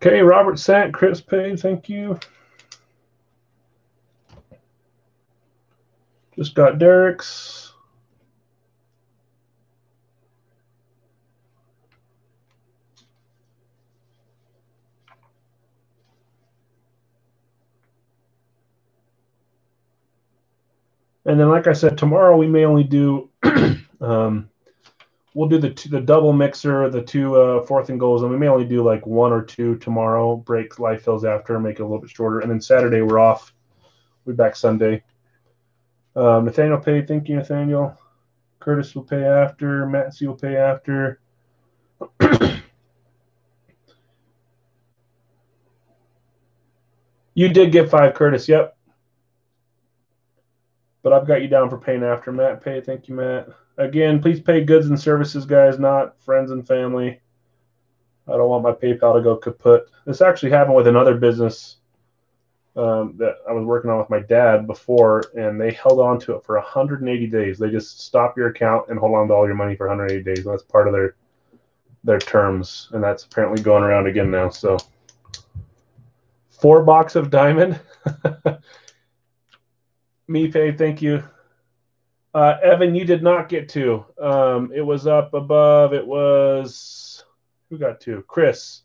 Okay, Robert sent, Chris paid, thank you. Just got Derek's. And then, like I said, tomorrow we may only do [clears throat] um, we'll do the two, the double mixer, the two uh, fourth and goals, and we may only do like one or two tomorrow. Break life fills after, make it a little bit shorter, and then Saturday we're off. Be back Sunday. Um, Nathaniel pay, thank you, Nathaniel. Curtis will pay after. Matt C will pay after. [clears throat] you did get five, Curtis. Yep. But I've got you down for paying after. Matt pay, thank you, Matt. Again, please pay goods and services, guys, not friends and family. I don't want my PayPal to go kaput. This actually happened with another business um, that I was working on with my dad before, and they held on to it for 180 days. They just stop your account and hold on to all your money for 180 days. That's part of their their terms, and that's apparently going around again now. So, four box of diamond. [laughs] Me pay, thank you. Uh, Evan, you did not get two. Um, it was up above. It was who got two? Chris.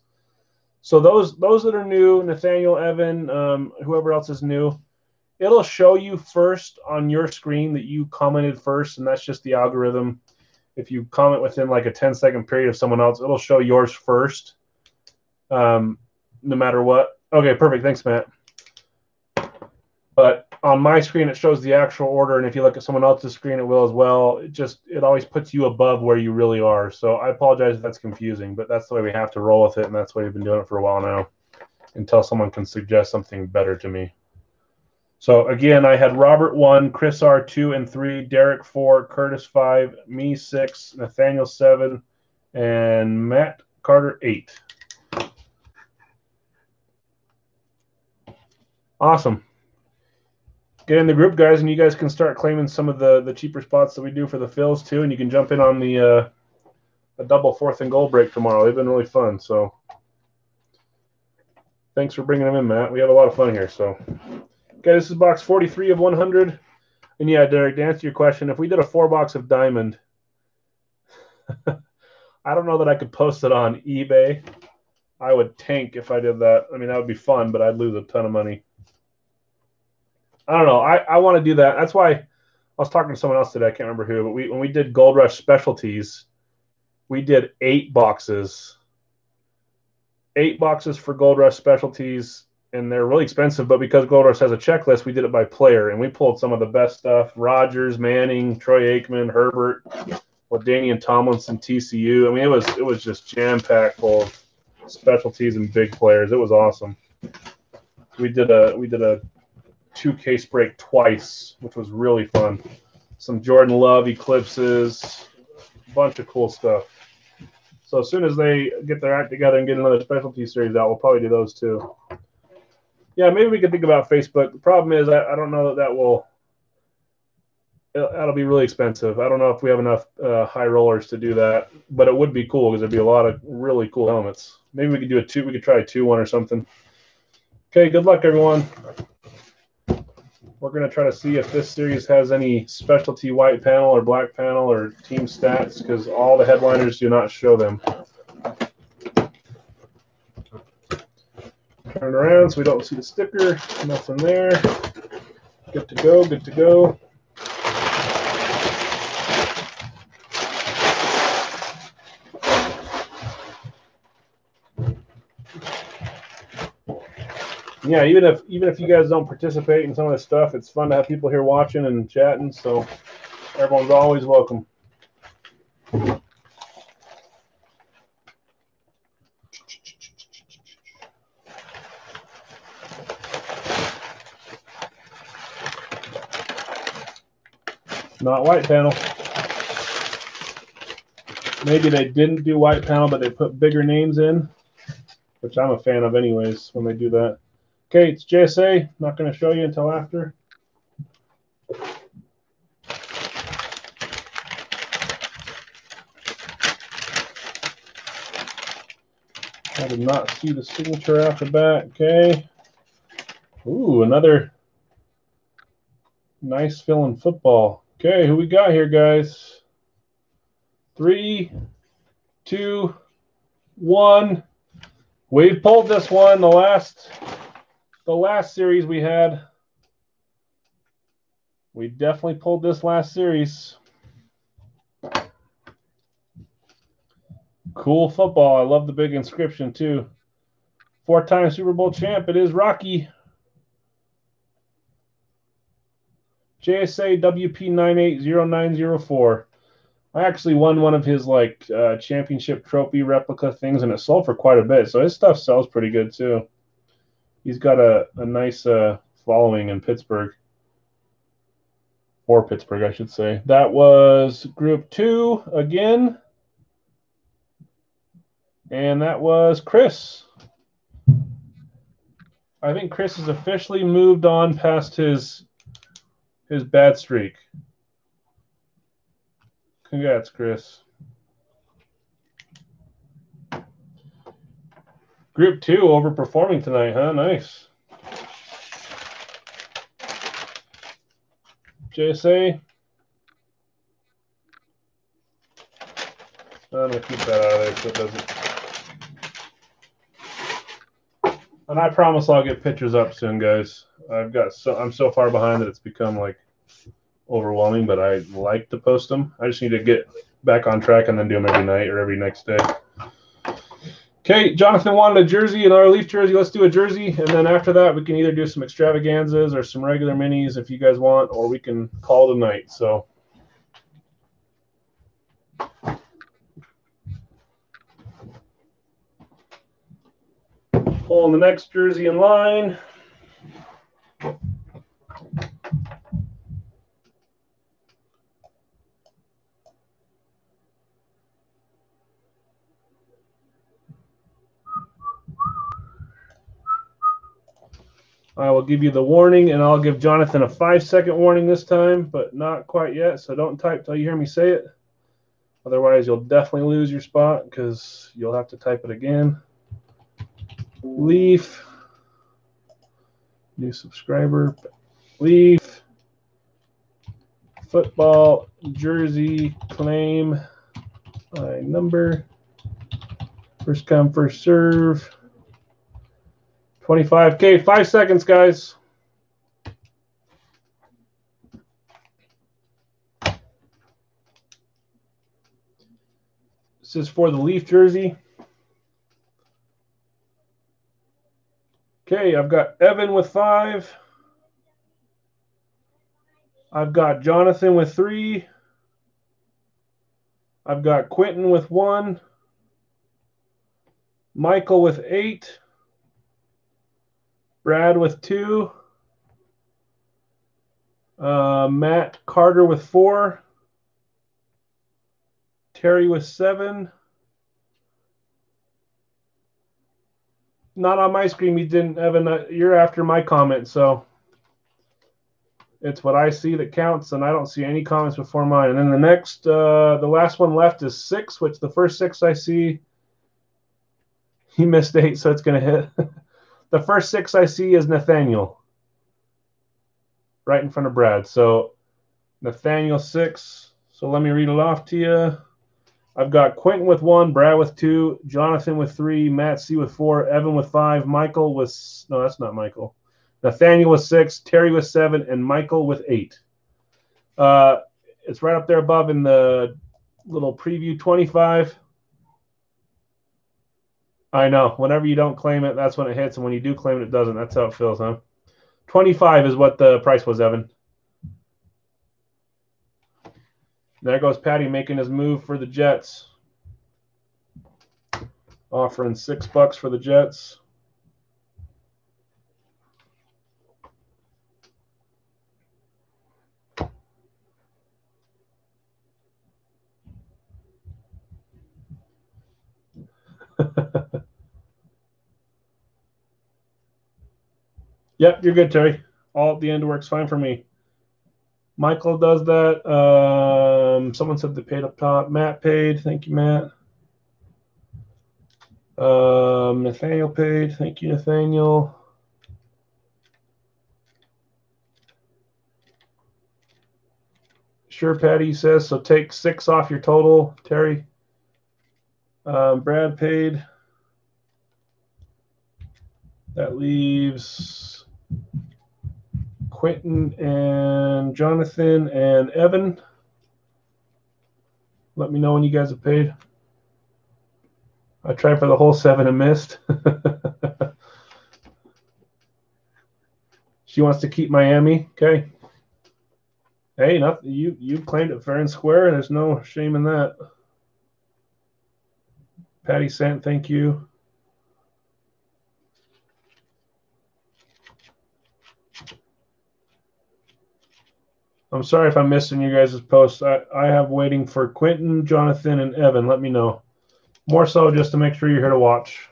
So those those that are new, Nathaniel, Evan, um, whoever else is new, it'll show you first on your screen that you commented first, and that's just the algorithm. If you comment within like a 10 second period of someone else, it'll show yours first, um, no matter what. Okay, perfect. Thanks, Matt. But on my screen it shows the actual order and if you look at someone else's screen it will as well. It just it always puts you above where you really are. So i apologize if that's confusing but that's the way we have to roll with it and that's why we've been doing it for a while now until someone can suggest something better to me. So again i had robert 1 chris r 2 and 3 derek 4 curtis 5 me 6 nathaniel 7 and matt carter 8 awesome get in the group, guys, and you guys can start claiming some of the the cheaper spots that we do for the fills too, and you can jump in on the uh, a double fourth and goal break tomorrow. They've been really fun. So thanks for bringing them in, Matt. We have a lot of fun here. So okay, this is box 43 of 100. And yeah, Derek, to answer your question, if we did a four box of diamond, [laughs] I don't know that I could post it on eBay. I would tank if I did that. I mean, that would be fun, but I'd lose a ton of money. I don't know. I, I want to do that. That's why I was talking to someone else today. I can't remember who, but we when we did Gold Rush specialties, we did eight boxes. Eight boxes for Gold Rush specialties, and they're really expensive. But because Gold Rush has a checklist, we did it by player, and we pulled some of the best stuff: Rodgers, Manning, Troy Aikman, Herbert, LaDainian Tomlinson, TCU. I mean, it was it was just jam packed full of specialties and big players. It was awesome. We did a we did a two case break twice, which was really fun. Some Jordan Love eclipses, a bunch of cool stuff. So as soon as they get their act together and get another specialty series out, we'll probably do those too. Yeah, maybe we could think about Facebook. The problem is I, I don't know that that will. That'll be really expensive. I don't know if we have enough uh, high rollers to do that, but it would be cool because there'd be a lot of really cool helmets. Maybe we could do a two. We could try a two one or something. Okay. Good luck, everyone. We're going to try to see if this series has any specialty white panel or black panel or team stats because all the headliners do not show them. Turn around so we don't see the sticker. Nothing there. Good to go, good to go. Yeah, even if even if you guys don't participate in some of this stuff, it's fun to have people here watching and chatting. So everyone's always welcome. Not white panel. Maybe they didn't do white panel, but they put bigger names in, which I'm a fan of anyways when they do that. Okay, it's JSA. I'm Not going to show you until after. I did not see the signature out the back. Okay. Ooh, another nice filling football. Okay, who we got here, guys? Three, two, one. We've pulled this one. The last the last series we had. We definitely pulled this last series. Cool football. I love the big inscription too. Four-time Super Bowl champ. It is Rocky. JSA WP980904. I actually won one of his like uh, championship trophy replica things, and it sold for quite a bit. So his stuff sells pretty good too he's got a, a nice uh, following in Pittsburgh. Or Pittsburgh, I should say. That was group two again. And that was Chris. I think Chris has officially moved on past his his bad streak. Congrats, Chris. Group two overperforming tonight, huh? Nice. JSA. I'm gonna keep that out of there so it doesn't. And I promise I'll get pictures up soon, guys. I've got so I'm so far behind that it's become like overwhelming, but I like to post them. I just need to get back on track and then do them every night or every next day. Okay, Jonathan wanted a jersey, another Leaf jersey. Let's do a jersey, and then after that, we can either do some extravaganzas or some regular minis if you guys want, or we can call it a night. So. Pulling the next jersey in line. I will give you the warning, and I'll give Jonathan a five second warning this time, but not quite yet. So don't type till you hear me say it. Otherwise, you'll definitely lose your spot because you'll have to type it again. Leaf, new subscriber, Leaf, football, jersey, claim, my number, first come, first serve. 25K, five seconds, guys. This is for the Leaf jersey. Okay, I've got Evan with five. I've got Jonathan with three. I've got Quentin with one. Michael with eight. Brad with two. Uh, Matt Carter with four. Terry with seven. Not on my screen. You didn't, Evan. Uh, you're after my comment, so it's what I see that counts, and I don't see any comments before mine. And then the next, uh, the last one left is six, which the first six I see, he missed eight, so it's going to hit. [laughs] The first six I see is Nathaniel. right in front of Brad. So Nathaniel six. So let me read it off to you. I've got Quentin with one, Brad with two, Jonathan with three, Matt C with four, Evan with five, Michael with no, that's not Michael. Nathaniel with six, Terry with seven, and Michael with eight. Uh, it's right up there above in the little preview 25. I know. Whenever you don't claim it, that's when it hits, and when you do claim it, it doesn't. That's how it feels, huh? 25 is what the price was, Evan. There goes Patty making his move for the Jets. Offering six bucks for the Jets. Yep, you're good, Terry. All at the end works fine for me. Michael does that. Um, someone said they paid up top. Matt paid. Thank you, Matt. Um, Nathaniel paid. Thank you, Nathaniel. Sure, Patty says so. Take six off your total, Terry. Um, Brad paid. That leaves Quentin and Jonathan and Evan. Let me know when you guys have paid. I tried for the whole seven and missed. [laughs] she wants to keep Miami. Okay. Hey, nothing. You you claimed it fair and square. And there's no shame in that. Patty Sant, Thank you. I'm sorry if I'm missing you guys' posts. I, I have waiting for Quentin, Jonathan, and Evan. Let me know. More so just to make sure you're here to watch.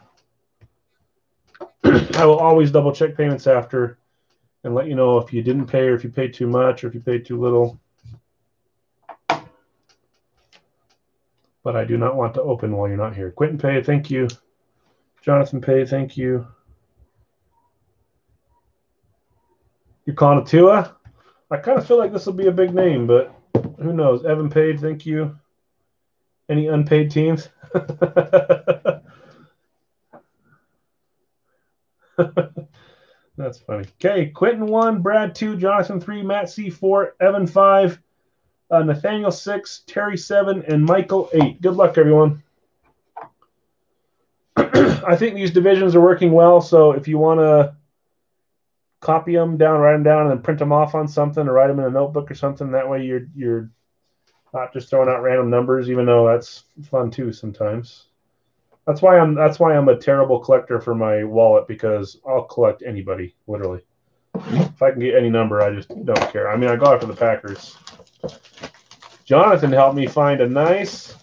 [clears throat] I will always double check payments after and let you know if you didn't pay or if you paid too much or if you paid too little. But I do not want to open while you're not here. Quentin Pay, thank you. Jonathan Pay, thank you. You're calling a Tua? I kind of feel like this will be a big name, but who knows? Evan Page, thank you. Any unpaid teams? [laughs] That's funny. Okay, Quentin one, Brad two, Jonathan three, Matt C four, Evan five, uh, Nathaniel six, Terry seven, and Michael eight. Good luck, everyone. [clears throat] I think these divisions are working well. So if you want to copy them down, write them down, and then print them off on something, or write them in a notebook or something. That way, you're you're not just throwing out random numbers, even though that's fun too sometimes. That's why I'm that's why I'm a terrible collector for my wallet because I'll collect anybody literally. If I can get any number, I just don't care. I mean, I go after the Packers. Jonathan helped me find a nice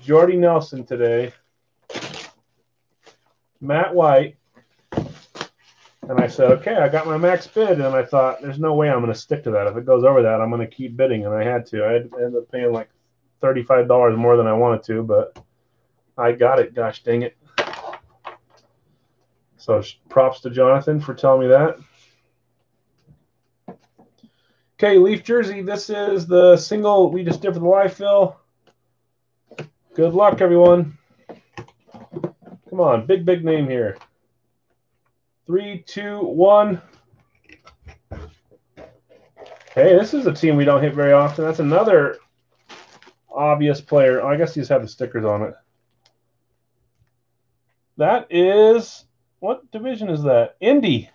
Jordy Nelson today. Matt White, and I said, okay, I got my max bid. And I thought, there's no way I'm going to stick to that. If it goes over that, I'm going to keep bidding. And I had to. I ended up paying like $35 more than I wanted to, but I got it. Gosh dang it. So props to Jonathan for telling me that. Okay, Leaf Jersey. This is the single we just did for the live fill. Good luck, everyone. Come on, big, big name here. Three, two, one. Hey, this is a team we don't hit very often. That's another obvious player. Oh, I guess these have the stickers on it. That is what division is that? Indy.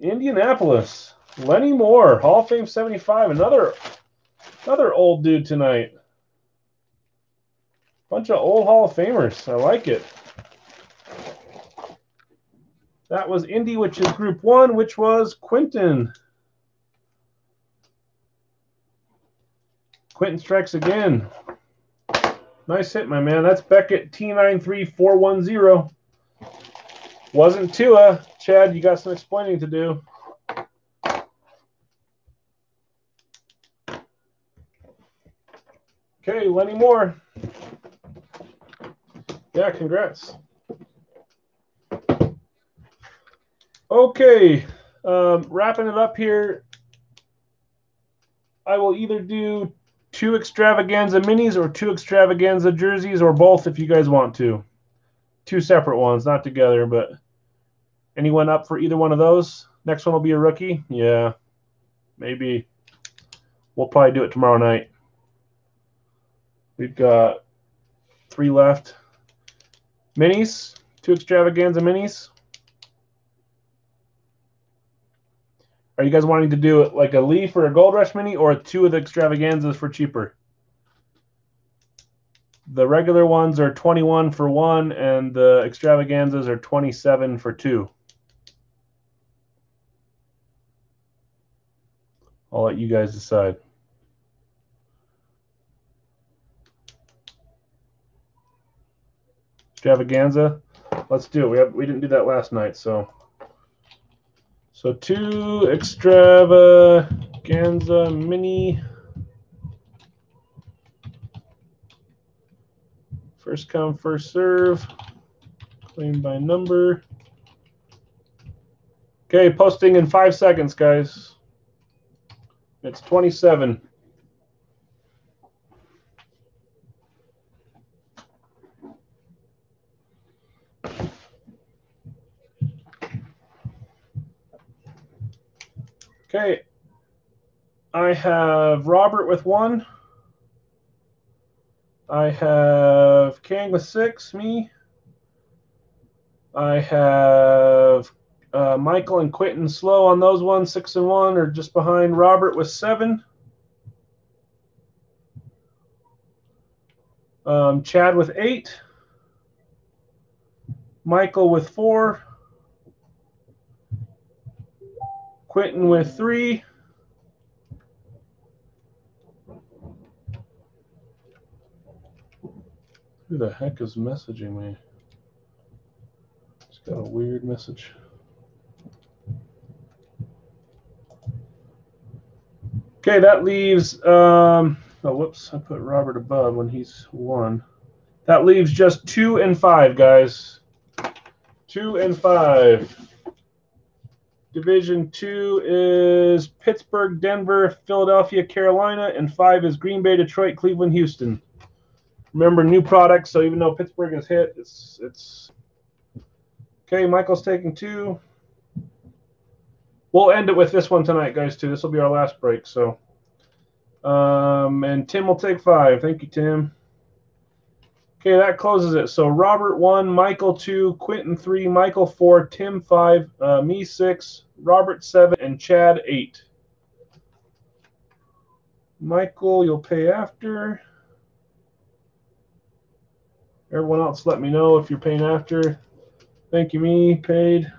Indianapolis. Lenny Moore, Hall of Fame 75. Another another old dude tonight. Bunch of old Hall of Famers. I like it. That was Indy, which is group one, which was Quentin. Quentin strikes again. Nice hit, my man. That's Beckett T93410. Wasn't Tua. Chad, you got some explaining to do. Okay, Lenny Moore. Yeah, congrats. Okay, Um, wrapping it up here, I will either do two extravaganza minis or two extravaganza jerseys or both if you guys want to. Two separate ones, not together, but anyone up for either one of those? Next one will be a rookie? Yeah, maybe. We'll probably do it tomorrow night. We've got three left. Minis, two extravaganza minis. Are you guys wanting to do it like a Leaf or a Gold Rush mini or two of the extravaganzas for cheaper? The regular ones are 21 for one, and the extravaganzas are 27 for two. I'll let you guys decide. Extravaganza. Let's do it. We have we didn't do that last night, so so two extravaganza mini. First come, first serve. Claim by number. Okay, posting in five seconds, guys. It's 27. Okay. I have Robert with one. I have Kang with six, me. I have uh, Michael and Quentin slow on those ones, six and one, or just behind Robert with seven. Um, Chad with eight. Michael with four. Quentin with three. Who the heck is messaging me? It's got a weird message. Okay, that leaves. Um, oh, whoops! I put Robert above when he's one. That leaves just two and five, guys. Two and five. Division two is Pittsburgh, Denver, Philadelphia, Carolina, and five is Green Bay, Detroit, Cleveland, Houston. Remember, new products, so even though Pittsburgh is hit, it's it's okay. Michael's taking two. We'll end it with this one tonight, guys. Too. This will be our last break. So, um, and Tim will take five. Thank you, Tim. Okay, that closes it. So Robert one, Michael two, Quentin three, Michael four, Tim five, uh, me six, Robert seven, and Chad eight. Michael, you'll pay after. Everyone else, let me know if you're paying after. Thank you, me, paid.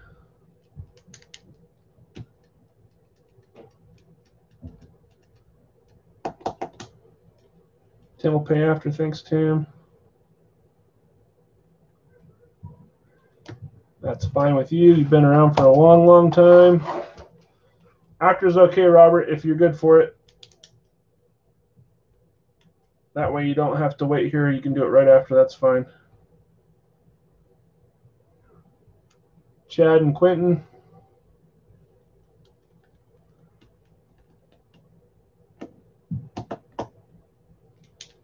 Tim will pay after. Thanks, Tim. That's fine with you. You've been around for a long, long time. Actor's okay, Robert, if you're good for it. That way you don't have to wait here. You can do it right after. That's fine. Chad and Quentin.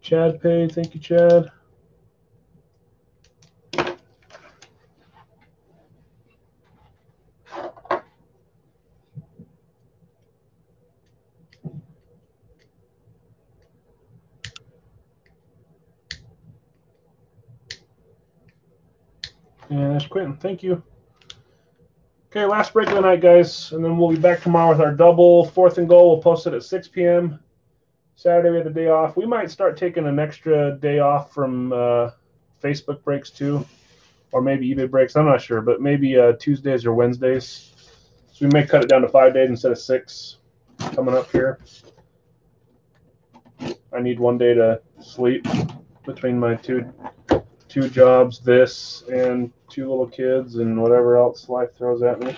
Chad paid. Thank you, Chad. And that's Quentin. Thank you. Okay, last break of the night, guys, and then we'll be back tomorrow with our double fourth and goal. We'll post it at 6 p.m. Saturday we have the day off. We might start taking an extra day off from uh, Facebook breaks too, or maybe eBay breaks. I'm not sure, but maybe uh, Tuesdays or Wednesdays. So we may cut it down to five days instead of six coming up here. I need one day to sleep between my two two jobs, this and two little kids and whatever else life throws at me.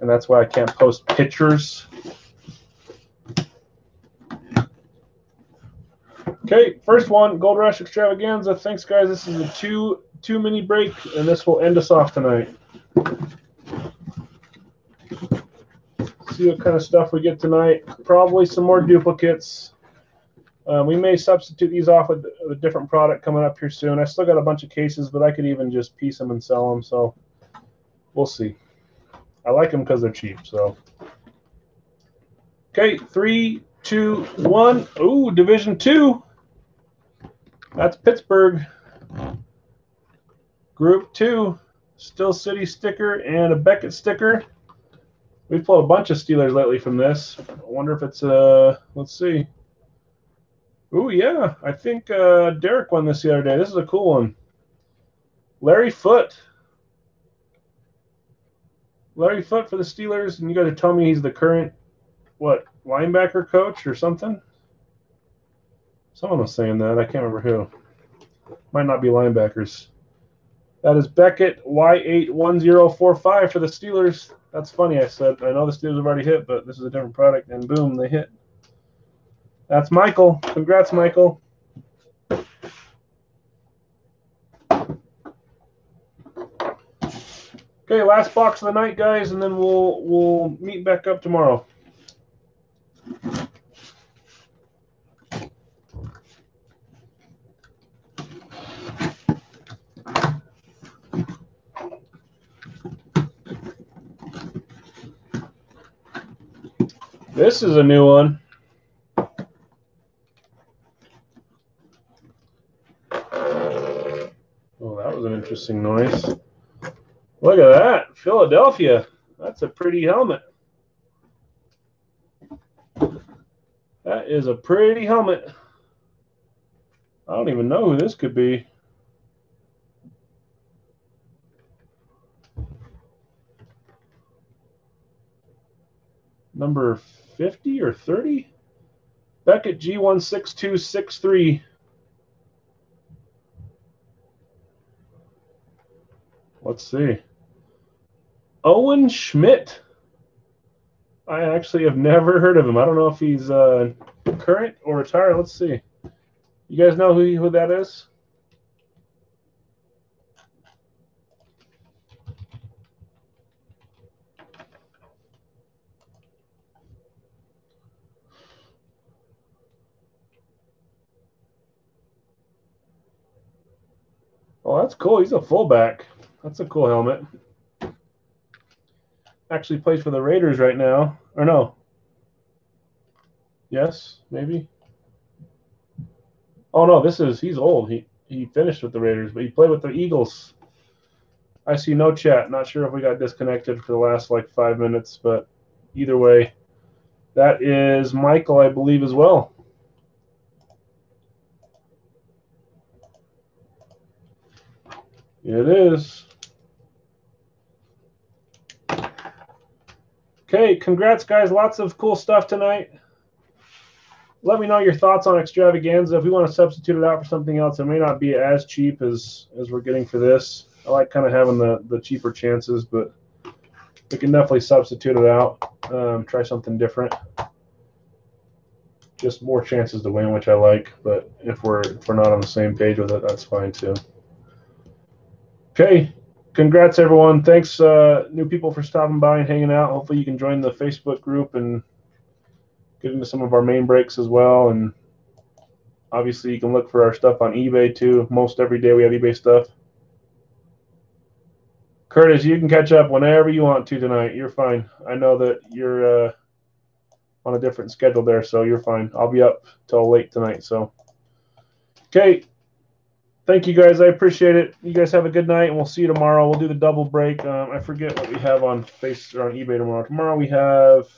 And that's why I can't post pictures. Okay, first one, Gold Rush Extravaganza. Thanks, guys. This is a two two mini break, and this will end us off tonight. see what kind of stuff we get tonight. Probably some more duplicates. Uh, we may substitute these off with a different product coming up here soon. I still got a bunch of cases, but I could even just piece them and sell them. So we'll see. I like them because they're cheap. So okay, three, two, one. Ooh, Division Two. That's Pittsburgh. Group Two, Steel City sticker and a Beckett sticker. We've pulled a bunch of Steelers lately from this. I wonder if it's uh let's see. Oh yeah, I think uh, Derek won this the other day. This is a cool one. Larry Foote. Larry Foote for the Steelers, and you got to tell me he's the current what linebacker coach or something. Someone was saying that. I can't remember who. Might not be linebackers. That is Beckett Y81045 for the Steelers. That's funny. I said I know the Steelers have already hit, but this is a different product, and boom, they hit. That's Michael. Congrats, Michael. Okay, last box of the night, guys, and then we'll we'll meet back up tomorrow. This is a new one. Interesting noise. Look at that. Philadelphia. That's a pretty helmet. That is a pretty helmet. I don't even know who this could be. Number 50 or 30? Beckett G16263. Let's see. Owen Schmitt. I actually have never heard of him. I don't know if he's uh, current or retired. Let's see. You guys know who, who that is? Oh, that's cool. He's a fullback. That's a cool helmet. Actually plays for the Raiders right now. Or no. Yes, maybe. Oh no, this is he's old. He he finished with the Raiders, but he played with the Eagles. I see no chat. Not sure if we got disconnected for the last like five minutes, but either way, that is Michael, I believe, as well. It is. Okay, congrats, guys. Lots of cool stuff tonight. Let me know your thoughts on extravaganza. If we want to substitute it out for something else, it may not be as cheap as as we're getting for this. I like kind of having the the cheaper chances, but we can definitely substitute it out. Um, try something different. Just more chances to win, which I like. But if we're if we're not on the same page with it, that's fine too. Okay, congrats everyone. Thanks, uh, new people, for stopping by and hanging out. Hopefully, you can join the Facebook group and get into some of our main breaks as well. And obviously, you can look for our stuff on eBay too. Most every day we have eBay stuff. Curtis, you can catch up whenever you want to tonight. You're fine. I know that you're uh, on a different schedule there, so you're fine. I'll be up till late tonight. So, okay thank you guys. I appreciate it. You guys have a good night, and we'll see you tomorrow. We'll do the double break. Um, I forget what we have on face or on eBay tomorrow. Tomorrow we have.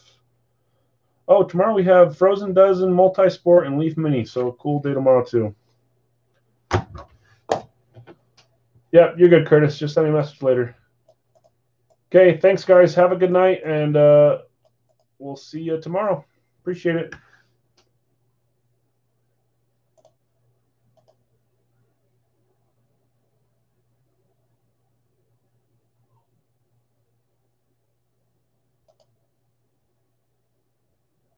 Oh, tomorrow we have Frozen Dozen, Multi Sport, and Leaf Mini. So cool day tomorrow too. Yep, you're good, Curtis. Just send me a message later. Okay, thanks, guys. Have a good night, and uh, we'll see you tomorrow. Appreciate it.